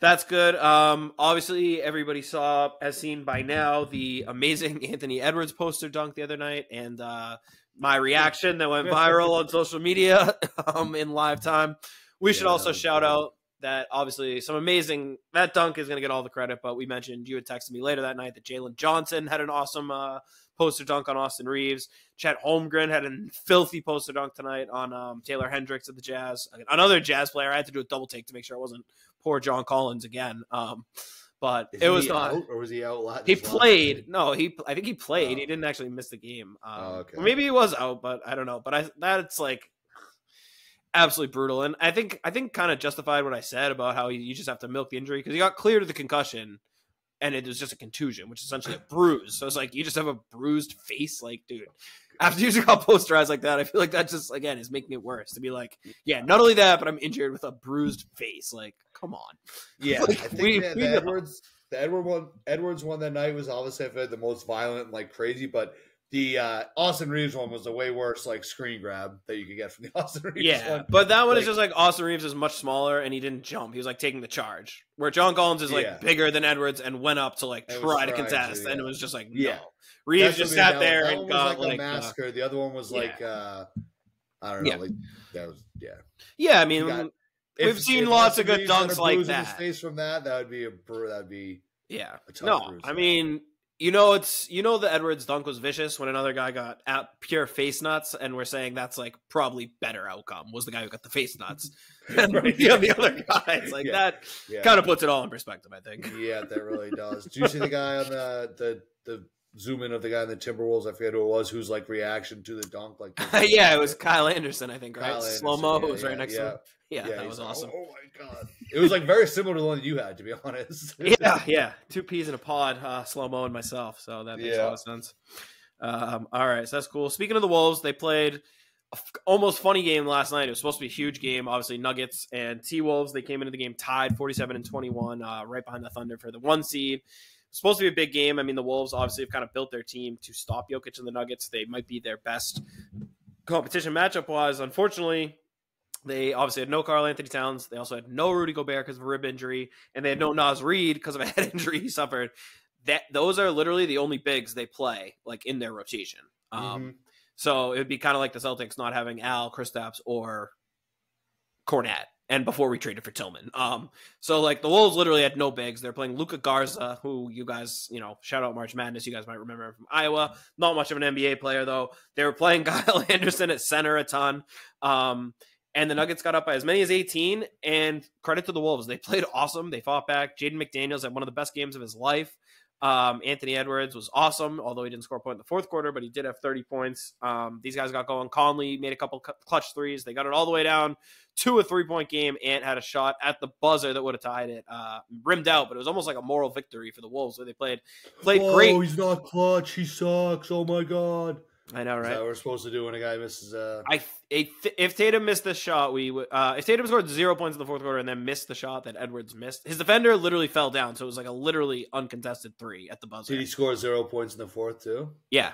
that's good. Um, obviously, everybody saw, has seen by now, the amazing [laughs] Anthony Edwards poster dunk the other night, and uh, my reaction that went viral on social media [laughs] um, in live time. We should Yeah, also shout great. out that obviously some amazing that dunk is going to get all the credit, but we mentioned you had texted me later that night that Jalen Johnson had an awesome uh, poster dunk on Austin Reaves. Chet Holmgren had a filthy poster dunk tonight on um, Taylor Hendricks of the Jazz, another Jazz player. I had to do a double take to make sure it wasn't poor John Collins again. Um, but Is it was not. out, or was he out? He played. game? No, he. I think he played. Oh. He didn't actually miss the game. Um, Oh, okay. maybe he was out, but I don't know. But I that's like absolutely brutal, and I think I think kind of justified what I said about how you, you just have to milk the injury because he got cleared of the concussion, and it was just a contusion, which is essentially a bruise. So it's like you just have a bruised face, like dude. After you got posterized like that, I feel like that just again is making it worse to be like, yeah, not only that, but I'm injured with a bruised face. Like, come on. Yeah, [laughs] Like, I think we- that we the. Edwards, the Edward one, Edwards one that night was obviously I feel like, the most violent, and, like crazy. But the uh, Austin Reaves one was a way worse, like screen grab that you could get from the [laughs] Austin Reaves Yeah, one. but that one is just like Austin Reaves is much smaller and he didn't jump. He was like taking the charge. Where John Collins is like Yeah. bigger than Edwards and went up to like try to contest, and it was just like Yeah. no. Reaves That's just sat there that and got like, like, a uh, the other one was yeah. like uh, I don't know, Yeah. like that was yeah. yeah. I mean, got- We've seen lots of good dunks like that. face from that, that would be a br- that'd be yeah. No, bruise, I yeah. mean, you know, it's you know the Edwards dunk was vicious when another guy got at pure face nuts, and we're saying that's like probably better outcome was the guy who got the face nuts, [laughs] [laughs] and Right. the, the other guy. It's like Yeah. that yeah. kind of puts it all in perspective. I think. Yeah, that really does. Do you see the guy on the the the zoom in of the guy in the Timberwolves? I forget who it was. Whose like reaction to the dunk? Like [laughs] yeah, it was Kyle Anderson, I think, right? Kyle Slow mo Anderson, was yeah, right next yeah, to him. Yeah, that was like, awesome. Oh, oh my god! It was like very similar to the one that you had, to be [laughs] honest. yeah, yeah. Two peas in a pod, uh, slow mo and myself. So that makes a lot of sense. Um, all right, so that's cool. Speaking of the Wolves, they played f- almost funny game last night. It was supposed to be a huge game. Obviously, Nuggets and T Wolves. They came into the game tied, forty-seven and twenty-one, uh, right behind the Thunder for the one seed. Supposed to be a big game. I mean, the Wolves obviously have kind of built their team to stop Jokic and the Nuggets. They might be their best competition matchup wise. Unfortunately, they obviously had no Karl-Anthony Towns. They also had no Rudy Gobert because of a rib injury, and they had no Naz Reid because of a [laughs] head injury he suffered. That those are literally the only bigs they play like in their rotation. Um, Mhm. So it would be kind of like the Celtics not having Al, Kristaps, or Kornet, and before we traded for Tillman. Um, so like the Wolves literally had no bigs. They're playing Luka Garza, who you guys, you know, shout out March Madness. You guys might remember him from Iowa. Not much of an NBA player though. They were playing [laughs] Kyle Anderson at center a ton. Um, and the Nuggets got up by as many as 18. And credit to the Wolves. They [laughs] played awesome. They fought back. Jaden McDaniels had one of the best games of his life. Um, Anthony Edwards was awesome, although he didn't score a point in the fourth quarter, but he did have 30 points. Um, these guys got going. Conley made a couple clutch threes. They got it all the way down to a three point game. Ant had a shot at the buzzer that would have tied it, uh, rimmed out, but it was almost like a moral victory for the Wolves where they played played great. oh, he's not clutch. He sucks. Oh my god! I know, right? what we're supposed to do when a guy misses? Uh... I if, Tatum missed this shot, we would. Uh, if Tatum scored zero points in the fourth quarter and then missed the shot that Edwards missed, his defender literally fell down, so it was like a literally uncontested three at the buzzer. Did he score zero points in the fourth too? Yeah,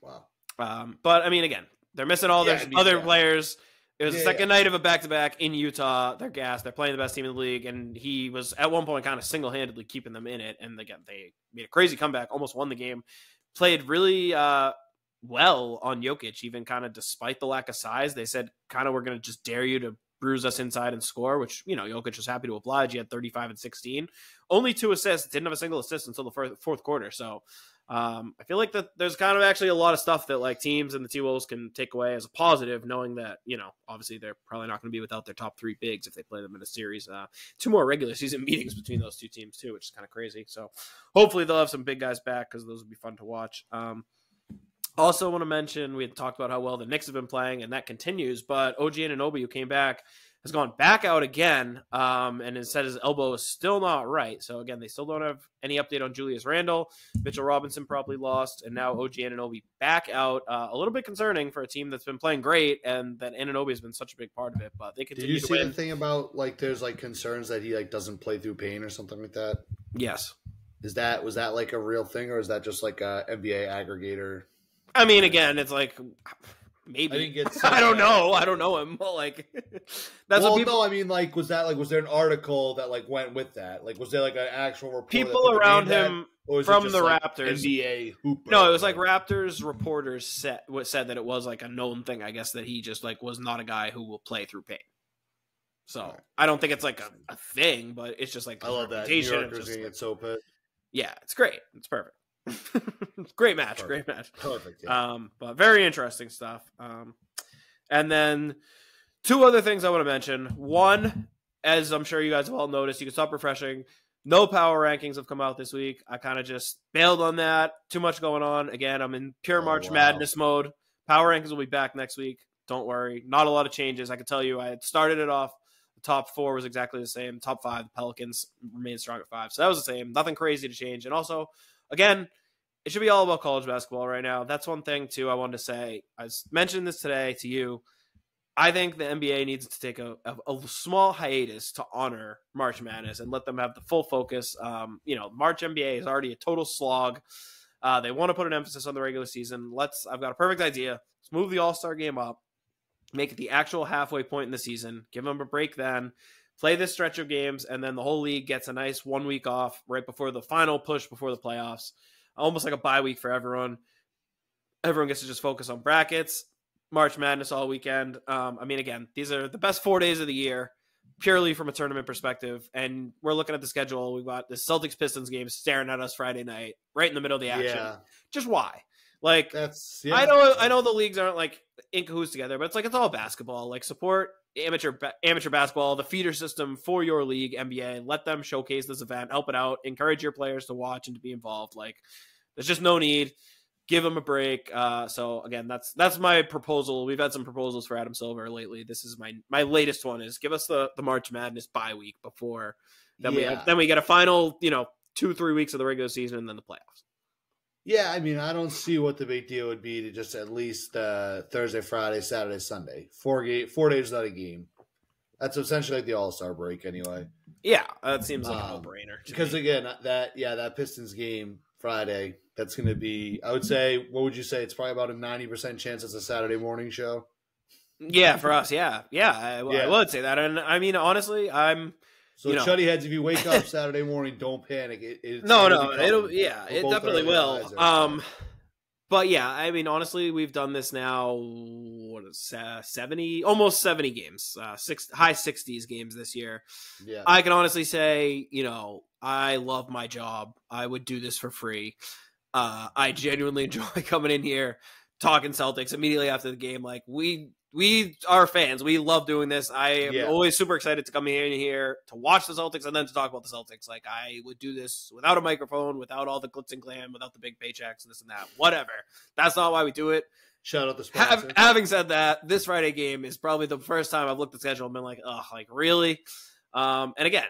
Wow. um, but I mean, again, they're missing all Yeah, their other players. It was Yeah, the second yeah. night of a back to back in Utah. They're gassed. They're playing the best team in the league, and he was at one point kind of single handedly keeping them in it. And again, they made a crazy comeback, almost won the game. Played really uh, well on Jokic, even kind of despite the lack of size. They said kind of we're going to just dare you to bruise us inside and score, which you know Jokic was happy to oblige. He had 35 and 16, only two assists, didn't have a single assist until the fourth, quarter. So um, I feel like that there's kind of actually a lot of stuff that like teams and the T Wolves can take away as a positive, knowing that you know obviously they're probably not going to be without their top three bigs if they play them in a series. Uh, two more regular season [laughs] meetings between those two teams too, which is kind of crazy. So hopefully they'll have some big guys back because those would be fun to watch. Um, also, want to mention we had talked about how well the Knicks have been playing, and that continues. But OG and who came back, has gone back out again, um, and it said his elbow is still not right. So again, they still don't have any update on Julius Randle. Mitchell Robinson probably lost, and now OG Anunoby back out. Uh, a little bit concerning for a team that's been playing great, and that Anunoby has been such a big part of it. But they continue. Did you see win. the thing about like there's like concerns that he like doesn't play through pain or something like that? Yes, Is that was that like a real thing or is that just like a NBA aggregator? I mean, again, it's like maybe I didn't get. I don't uh, know. I don't know him. But like [laughs] that's well, what people. no, I mean, like, was that like, was there an article that like went with that? Like, was there like an actual report? People around him that, or is it from the like, Raptors. NBA hooper. No, it was like Raptors reporters said what said that it was like a known thing. I guess that he just like was not a guy who will play through pain. So Right. I don't think it's like a, a thing, but it's just like I love that. New Yorkers just gonna like- get so pissed. yeah, it's great. It's perfect. [laughs] great match. Perfect. Great match. Perfect. Yeah. Um, but very interesting stuff. Um, and then two other things I want to mention. One, as I'm sure you guys have all noticed, you can stop refreshing. No power rankings have come out this week. I kind of just bailed on that. Too much going on. Again, I'm in pure Oh, March wow. Madness mode. Power rankings will be back next week. Don't worry. Not a lot of changes. I can tell you, I had started it off. The top four was exactly the same. Top five, the Pelicans remained strong at five. So that was the same. Nothing crazy to change. And also, again, it should be all about college basketball right now. That's one thing too. I wanted to say. I mentioned this today to you. I think the NBA needs to take a, a, a small hiatus to honor March Madness and let them have the full focus. Um, you know, March NBA is already a total slog. Uh, they want to put an emphasis on the regular season. Let's. I've got a perfect idea. Let's move the All Star game up, make it the actual halfway point in the season. Give them a break then. Play this stretch of games, and then the whole league gets a nice one week off right before the final push before the playoffs almost like a bye week for everyone. Everyone gets to just focus on brackets, March Madness all weekend. Um, I mean, again, these are the best four days of the year, purely from a tournament perspective. And we're looking at the schedule. We've got the Celtics Pistons game staring at us Friday night, right in the middle of the action. yeah, Just why? Like, that's. Yeah. I know, I know the leagues aren't like in cahoots together, but it's like it's all basketball. Like support amateur ba- amateur basketball, the feeder system for your league, NBA. Let them showcase this event, help it out, encourage your players to watch and to be involved. Like there's just no need. Give them a break. Uh, so again, that's that's my proposal. We've had some proposals for Adam Silver lately. This is my my latest one. Is give us the the March Madness bye week before then we Yeah. then we get a final you know two three weeks of the regular season and then the playoffs. Yeah, I mean, I don't see what the big deal would be to just at least uh, Thursday, Friday, Saturday, Sunday, four ga- four days without a game. That's essentially like the All Star break, anyway. Yeah, that seems like a Um, no brainer. Because again, that yeah, that Pistons game Friday, that's going to be. I would say, what would you say? It's probably about a ninety percent chance it's a Saturday morning show. Yeah, for us, yeah, yeah, I, I would say that, and I mean honestly, I'm So, You know. Chuddy heads, if you wake up [laughs] Saturday morning, don't panic. It, it's no, no, it'll yeah, it definitely will. Um, but yeah, I mean honestly, we've done this now. What is uh, seventy, almost seventy games, uh, six high sixties games this year. yeah, I can honestly say, you know, I love my job. I would do this for free. Uh, I genuinely [laughs] enjoy coming in here talking Celtics immediately after the game. Like we we are fans. We love doing this. I am Yeah. always super excited to come in here to watch the Celtics and then to talk about the Celtics. Like I would do this without a microphone, without all the glitz and glam, without the big paychecks and this and that. Whatever. That's not why we do it. shout out the Have, having said that, this Friday game is probably the first time I've looked at the schedule and been like, oh, like really? Um, and again,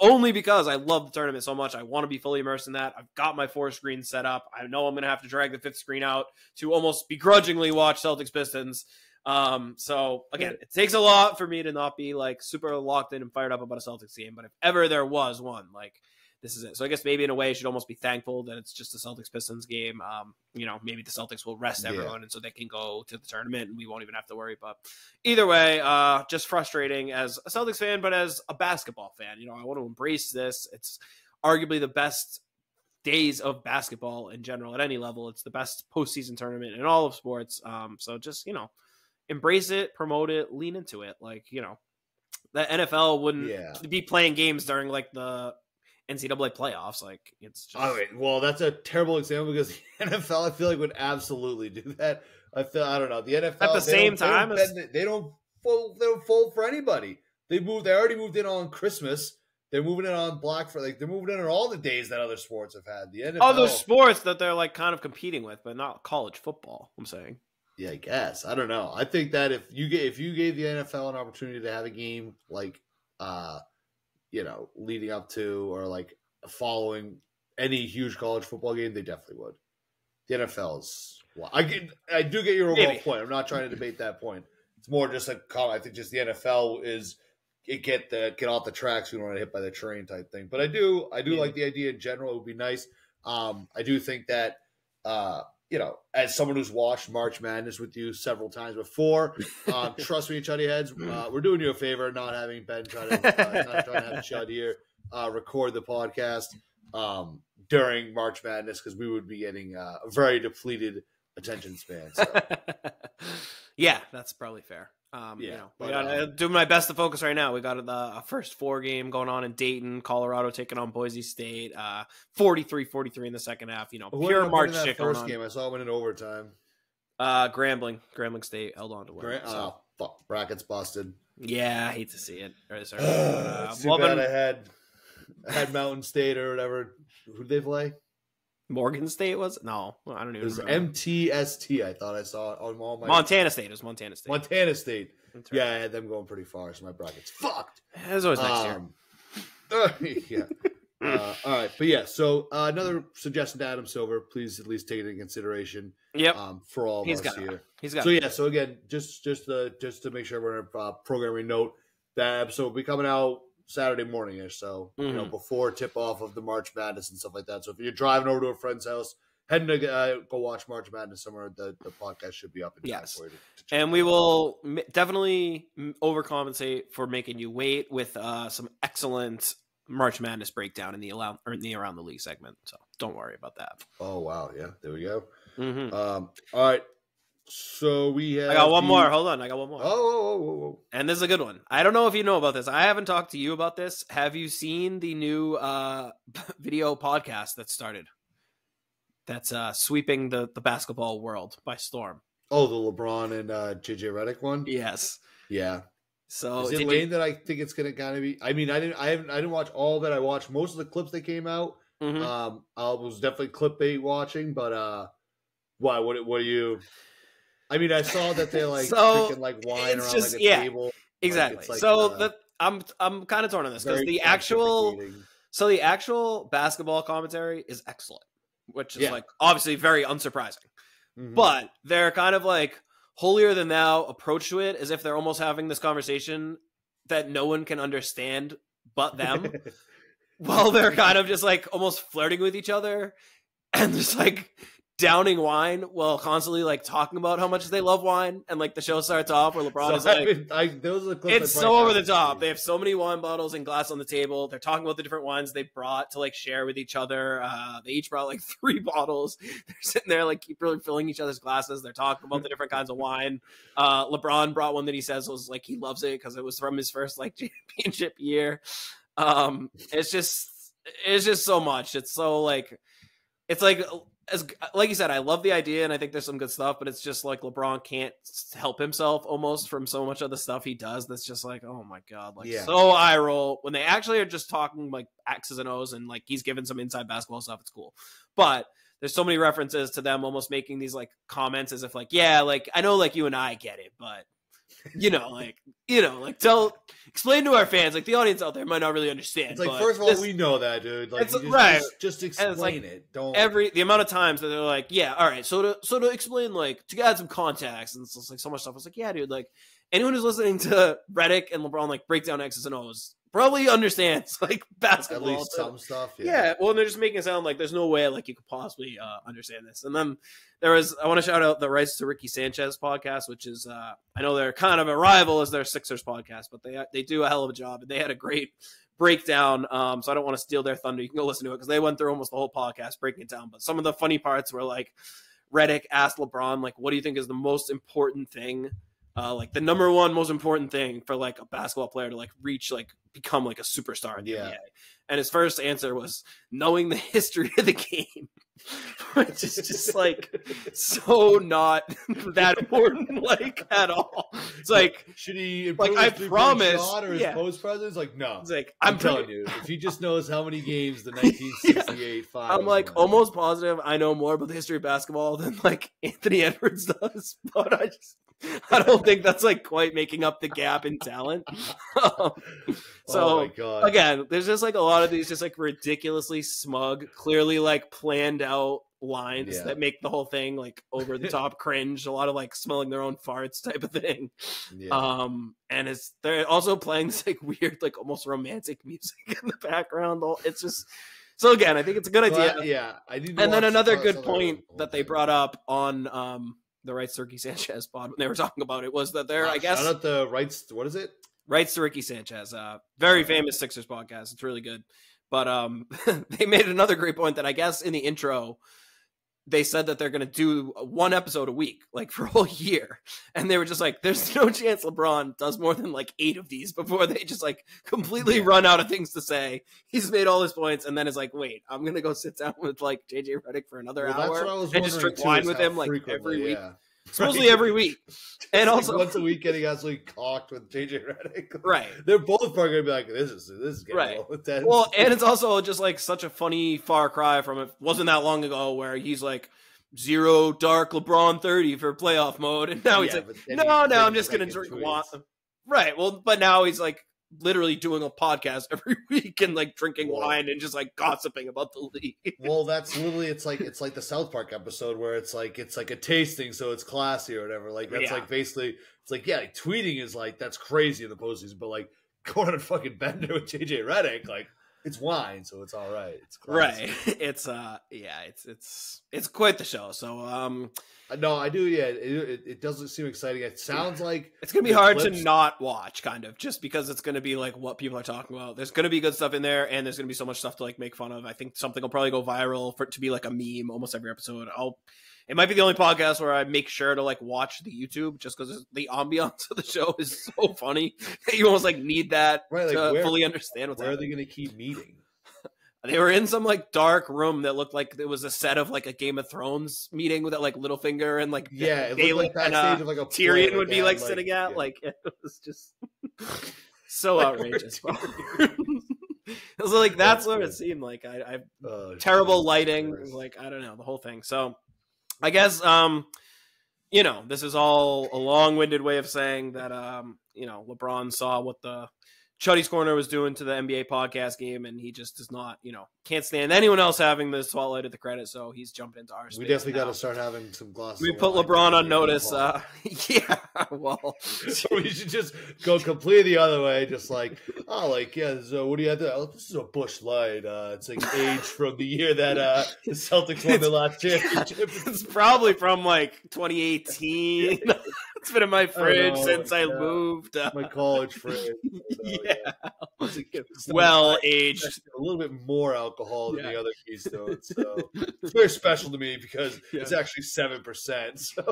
only because I love the tournament so much. I want to be fully immersed in that. I've got my four screens set up. I know I'm going to have to drag the fifth screen out to almost begrudgingly watch Celtics Pistons. Um, so again, it takes a lot for me to not be like super locked in and fired up about a Celtics game. But if ever there was one, like this is it. So I guess maybe in a way, I should almost be thankful that it's just a Celtics Pistons game. Um, you know, maybe the Celtics will rest Yeah. everyone, and so they can go to the tournament, and we won't even have to worry. But either way, uh, just frustrating as a Celtics fan, but as a basketball fan, you know, I want to embrace this. It's arguably the best days of basketball in general at any level. It's the best postseason tournament in all of sports. Um, so just you know, embrace it, promote it, lean into it. Like you know, the NFL wouldn't Yeah. be playing games during like the NCAA playoffs. Like it's just Oh. Well, that's a terrible example because [laughs] the NFL, I feel like, would absolutely do that. I feel I don't know the NFL At the same don't- they don't time as- they don't fold, they don't fold for anybody. They moved. They already moved in on Christmas. They're moving in on Black Friday. Like they're moving in on all the days that other sports have had. The NFL. other sports that they're like kind of competing with, but not college football. I'm saying. Yeah, I guess. I don't know. I think that if you get if you gave the NFL an opportunity to have a game like uh you know, leading up to or like following any huge college football game, they definitely would. The NFL's well, I get I do get your overall Maybe. point. I'm not trying to debate that point. It's more just a comment. I think just the NFL is it get the get off the tracks. We don't want to hit by the train type thing. But I do I do Yeah. like the idea in general. It would be nice. Um, I do think that uh, you know, as someone who's watched March Madness with you several times before, um, [laughs] trust me, Chuddy heads, uh, we're doing you a favor not having Ben try to uh, not trying to have [laughs] Chud here uh, record the podcast um, during March Madness because we would be getting uh, a very depleted attention span. So. [laughs] yeah, that's probably fair. Um, you Yeah, know, we but, gotta um, do my best to focus right now. We got the uh, first four game going on in Dayton, Colorado taking on Boise State. Uh, 43-43 in the second half. You know, Who ended pure up March winning that shit going first on. game. I saw him in overtime. Uh, Grambling, Grambling State held on to win. Grant, so. oh, fuck, brackets busted. Yeah, I hate to see it. Or, sorry, [sighs] but, uh, It's too well, bad then I had I had Mountain State or whatever. Who they play? Morgan State was no, I don't know. It was remember. MTST. I thought I saw it on all my Montana State. It was Montana State. Montana State. Right. Yeah, I had them going pretty far, so my bracket's fucked. As always next year. Um, [laughs] yeah. Uh, all right, but yeah. So uh, another suggestion to Adam Silver. Please at least take it into consideration Yep, um, for all of He's us got it. here. he's got. So it. yeah. So again, just just uh, just to make sure we're in a uh, programming note, that episode will be coming out Saturday morning ish. So you know Mhm. before tip off of the March Madness and stuff like that. So if you're driving over to a friend's house, heading to uh, go watch March Madness somewhere, the, the podcast should be up in time Yes. for you. To, to and we will m- definitely overcompensate for making you wait with uh, some excellent March Madness breakdown in the around or in the around the league segment. So don't worry about that. Oh wow, yeah, there we go. hmm Um, all right. So we have I got one the- more. Hold on, I got one more. Oh, oh, oh, oh, And this is a good one. I don't know if you know about this. I haven't talked to you about this. Have you seen the new uh, [laughs] video podcast that started? That's uh, sweeping the, the basketball world by storm. oh, the LeBron and uh, JJ Redick one. Yes. Yeah. So Is it did you- that I think it's gonna kind of be? I mean, I didn't, I haven't, I didn't watch all of it. I watched most of the clips that came out. Mhm. Um, I was definitely clip bait watching, but uh, why? What? What do you? I mean, I saw that they're like [laughs] So, drinking like wine around just- like a yeah. table. exactly. it's like, so uh, the I'm I'm kind of torn on this because the actual so the actual basketball commentary is excellent, which is Yeah. like obviously very unsurprising. Mhm. but they're kind of like holier than thou approach to it as if they're almost having this conversation that no one can understand but them [laughs] while they're kind of just like almost flirting with each other and just like downing wine while constantly like talking about how much they love wine and like the show starts off where LeBron So is like been- [laughs] I, those are the clips it's so over the top. They have so many wine bottles and glass on the table. They're talking about the different wines they brought to like share with each other. Uh, they each brought like [laughs] three bottles. They're sitting there like keep really filling each other's glasses. They're talking about the [laughs] different kinds of wine. Uh, LeBron brought one that he says was like he loves it because it was from his first like championship year. Um, it's just it's just so much. It's so like it's like as like you said, I love the idea and I think there's some good stuff, but it's just like LeBron can't help himself almost from so much of the stuff he does. That's just like, oh my god, like Yeah. so eye roll when they actually are just talking like X's and O's and like he's given some inside basketball stuff. It's cool, but there's so many references to them almost making these like comments as if like, yeah, like I know like you and I get it, but you know, like you know, like tell explain to our fans, like the audience out there might not really understand. It's like first of all, this- we know that, dude. Like, just, right. just, just explain like it. Don't every the amount of times that they're like, yeah, all right. So to so to explain, like to add some context and it's just like so much stuff. I was like, yeah, dude. Like anyone who's listening to Redick and LeBron like break down X's and O's probably understands [laughs] like basketball. at least So- some stuff. yeah. well, and they're just making it sound like there's no way like you could possibly uh, understand this. And then there was I want to shout out the Rights to Ricky Sanchez podcast, which is uh, I know they're kind of a rival as their Sixers podcast, but they they do a hell of a job. And they had a great breakdown. Um, so I don't want to steal their thunder. You can go listen to it because they went through almost the whole podcast breaking it down. But some of the funny parts were like Redick asked LeBron like, "What do you think is the most important thing?" Uh, like the number one most important thing for like a basketball player to like reach like become like a superstar in the Yeah. NBA. And his first answer was knowing the [laughs] history of the game, [laughs] which is just like so not [laughs] that important, like at all. It's like Should he Like, improve I promise- shot or his yeah. post presence? Like no. it's like I'm, I'm, telling you, if he just knows how many games the 1968 finals. I'm like almost positive I know more about the history of basketball than like Anthony Edwards does, but I just [laughs] I don't think that's like quite making up the gap in talent. Um, [laughs] so oh my god, again, there's just like a lot of these just like ridiculously smug, clearly like planned out lines Yeah. that make the whole thing like over the top [laughs] cringe, a lot of like smelling their own farts type of thing. yeah. Um and it's they're also playing this like weird, like almost romantic music in the background. All- It's just so again, I think it's a good idea. But, yeah, I to and then another good point that they brought up on um the Rights to Ricky Sanchez pod when they were talking about it was that they're, Wow, I guess, shout out the rights. What is it? Rights to Ricky Sanchez, uh, very famous Sixers podcast. It's really good. But um, [laughs] they made another great point that I guess in the intro, they said that they're going to do one episode a week, like [laughs] for a whole year. And they were just like, there's no chance LeBron does more than like eight of these before they just like completely Yeah. run out of things to say. He's made all his points and then is like, wait, I'm going to go sit down [laughs] with like JJ Redick for another Well, that's hour what I was and just drink wine with him like every week. Supposedly Right. every week. [laughs] And also, once a week [laughs] getting absolutely cocked with JJ Redick. right. They're both probably gonna be like, "This is this is getting Right. Well, and it's also just like such a funny far cry from it wasn't that long ago where he's like zero dark LeBron thirty for playoff mode, and now he's Yeah, like, no, no, I'm just gonna drink wine. Right. Well, but now he's like literally doing a podcast [laughs] every week and like drinking Well- wine and just like gossiping about the league. [laughs] Well, that's literally it's like it's like the South Park episode where it's like it's like a tasting, so it's classy or whatever. Like that's Yeah. like basically it's like yeah, like, tweeting is like that's crazy in the postseason, but like [laughs] going on a fucking bender with JJ Redick, like it's wine, so it's all right. It's classy. right. [laughs] It's uh yeah, it's it's it's quite the show. So um Uh, No, I do. Yeah, it, it, it doesn't seem exciting. It sounds like It's gonna be hard clips- to not watch, kind of, just because it's gonna be like what people are talking about. There's gonna be good stuff in there, and there's gonna be so much stuff to like make fun of. I think something will probably go viral for it to be like a meme almost every episode. I'll. It might be the only podcast where I make sure to like watch the YouTube just because the ambiance of the show [laughs] is so funny [laughs] that you almost like need that Right, like, to where- fully understand what's where are they going to keep meeting? [laughs] They were in some like dark room that looked like it was a set of like a Game of Thrones meeting with that like Littlefinger and like Yeah, it like and, uh, of like a Tyrion would be like had, sitting at. yeah. Like it was just so Like, outrageous. it was like that's That's what it seemed like. I, I Oh, terrible lighting, like I don't know the whole thing. So I guess um you know this is all a long-winded way of saying that um you know LeBron saw what the Chuddy's Corner was doing to the NBA podcast game, and he just does not, you know, can't stand anyone else having the spotlight of the credit, so he's jumped into our. We definitely got to start having some glasses. We put LeBron on notice. Uh, [laughs] yeah, well, [laughs] so we should just go completely the other way, just like, oh, like, yeah, so what do you have to? Oh, this is a Busch Light. Uh, it's like age from the year that uh, the Celtics won the [laughs] last championship. it's probably from like 2018. It's been in my fridge know, since I yeah. moved. Uh, My college friend. [laughs] yeah, it's well aged. a little bit more alcohol than Yeah. the other Keystone, [laughs] so it's very special to me because Yeah. it's actually seven percent. [laughs] So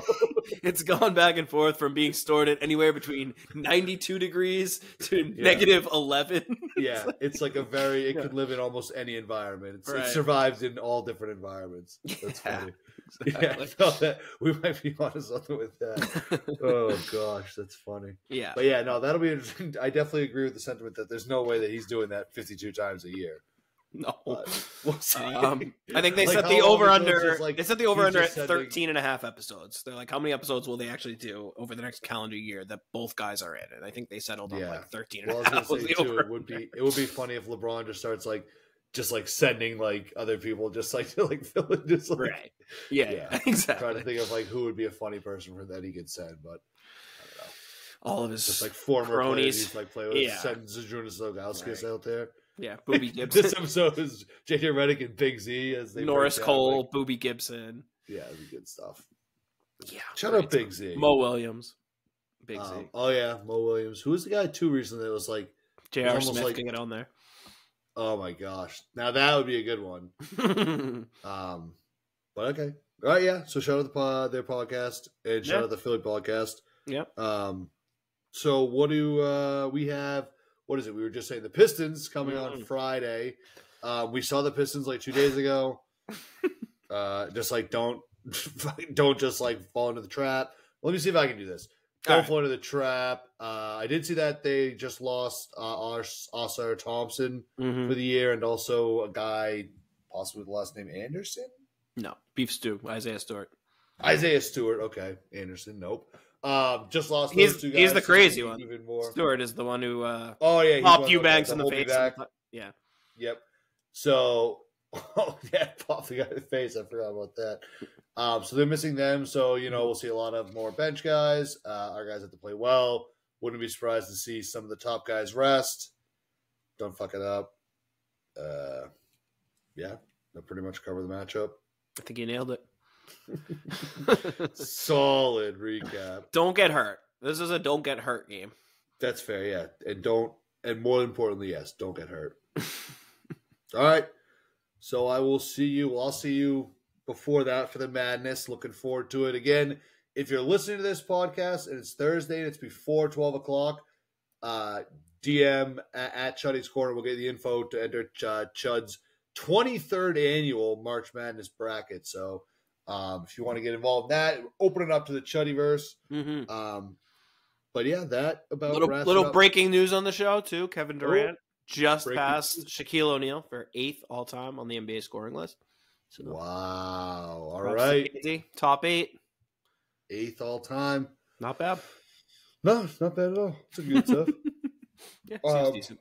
It's gone back and forth from being stored at anywhere between 92 degrees to Yeah. negative 11. yeah, it's like a very. It Yeah. could live in almost any environment. Right. It survives in all different environments. That's Yeah, funny. [laughs] exactly. Yeah, I felt that we might be [laughs] onto something with that. Oh [laughs] gosh, that's funny. yeah. But yeah, no, that'll be interesting. I definitely agree with the sentiment that there's no way that he's doing that 52 times a year. No. We'll see. Um, I think they Like, set the over under. like they set the over under at just sending- 13 and a half episodes. They're like, how many episodes will they actually do over the next calendar year that both guys are in? And I think they settled on Yeah. like 13 and Well, I a half say the too, it would be it would be funny if LeBron just starts like just like sending like other people just like [laughs] to like fill in just like right. Yeah, Yeah. [laughs] exactly. trying to think of like who would be a funny person for that he could send, but I don't know. All of his Just like former cronies. like play with Yeah. send Zydrunas Ilgauskas Right. out there. yeah, [laughs] Boobie Gibson, this episode is JJ Redick and Big Z as they Norris Cole, like- Boobie Gibson. yeah, it'd be good stuff. Yeah, Shout great out Big. Z. Mo Williams, Big Um, Z. oh yeah, Mo Williams. Who was the guy too recently that was like, J.R. almost Smith like- can get on there. Oh my gosh, now that would be a good one. [laughs] Um, but okay, all right, yeah. So shout out the pod, their podcast and shout Yeah. out the Philly podcast. Yep. Um, so what do uh, we have? What is it? We were just saying the Pistons coming on Mm. Friday. Uh, we saw the Pistons like two days ago. [laughs] uh, just like don't [laughs] don't just like fall into the trap. Let me see if I can do this. Don't right. fall into the trap. Uh, I did see that they just lost uh, Ausar Thompson Mhm. for the year, and also a guy possibly with the last name Anderson. No, beef stew, Isaiah Stewart. Isaiah Stewart. Okay, Anderson. Nope. Um, just lost He's- those two guys. he's the crazy one. Even more. Stewart is the one who uh, Oh yeah, popped one you of the- banks the in the face. Yeah. Yep. So, [laughs] oh yeah, pop the guy in the face. I forgot about that. Um, so they're missing them. So you know we'll see a lot of more bench guys. Uh, our guys have to play well. Wouldn't be surprised to see some of the top guys rest. Don't fuck it up. Uh, yeah, that pretty much cover the matchup. I think you nailed it. [laughs] Solid recap. don't get hurt. This is a don't get hurt game. That's fair, yeah. And don't, and more importantly, yes, don't get hurt. [laughs] All right. So I will see you. I'll see you before that for the madness. Looking forward to it again. If you're listening to this podcast and it's Thursday and it's before 12 o'clock, uh, DM at, at Chuddy's Corner. We'll get the info to enter uh, Chud's 23rd annual March Madness bracket. So um, if you want to get involved in that, open it up to the Chuddyverse. Mm-hmm. Um, but yeah, that about Little little breaking news on the show too. Kevin Durant just breaking passed. Shaquille O'Neal for eighth all time on the NBA scoring list. So Wow! All props to right, KD. top eight, eighth all time. not bad. No, it's not bad at all. It's a good [laughs] stuff. Yeah, seems Um, decent.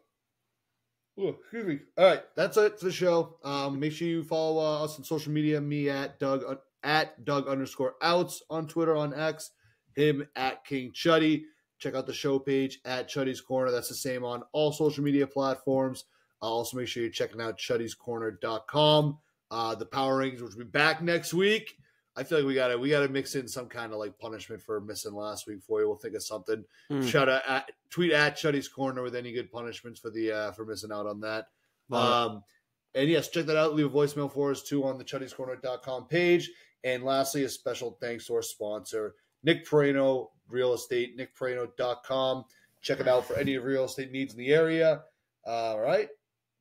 Ooh, excuse me. All right, that's it for the show. Um, make sure you follow uh, us on social media. Me at Doug uh, at Doug underscore outs on Twitter on X. Him at King Chuddy. Check out the show page at Chuddy's Corner. That's the same on all social media platforms. Uh, also, make sure you're checking out Chuddy'sCorner.com. Uh, the Power Rankings, which will be back next week. I feel like we gotta we gotta mix in some kind of like punishment for missing last week for you. We'll think of something. Hmm. Shout out at tweet at Chuddy's Corner with any good punishments for the uh, for missing out on that. Um, and yes, check that out. Leave a voicemail for us too on the Chuddy'sCorner.com page. And lastly, a special thanks to our sponsor, Nick Piraino Real Estate, nickpiraino.com. Check it out for any of real estate needs in the area. all right.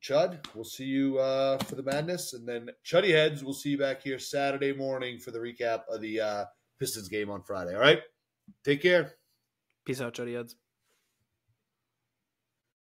Chud, we'll see you uh, for the madness. And then Chuddy Heads, we'll see you back here Saturday morning for the recap of the uh, Pistons game on Friday. All right. Take care. Peace out, Chuddy Heads.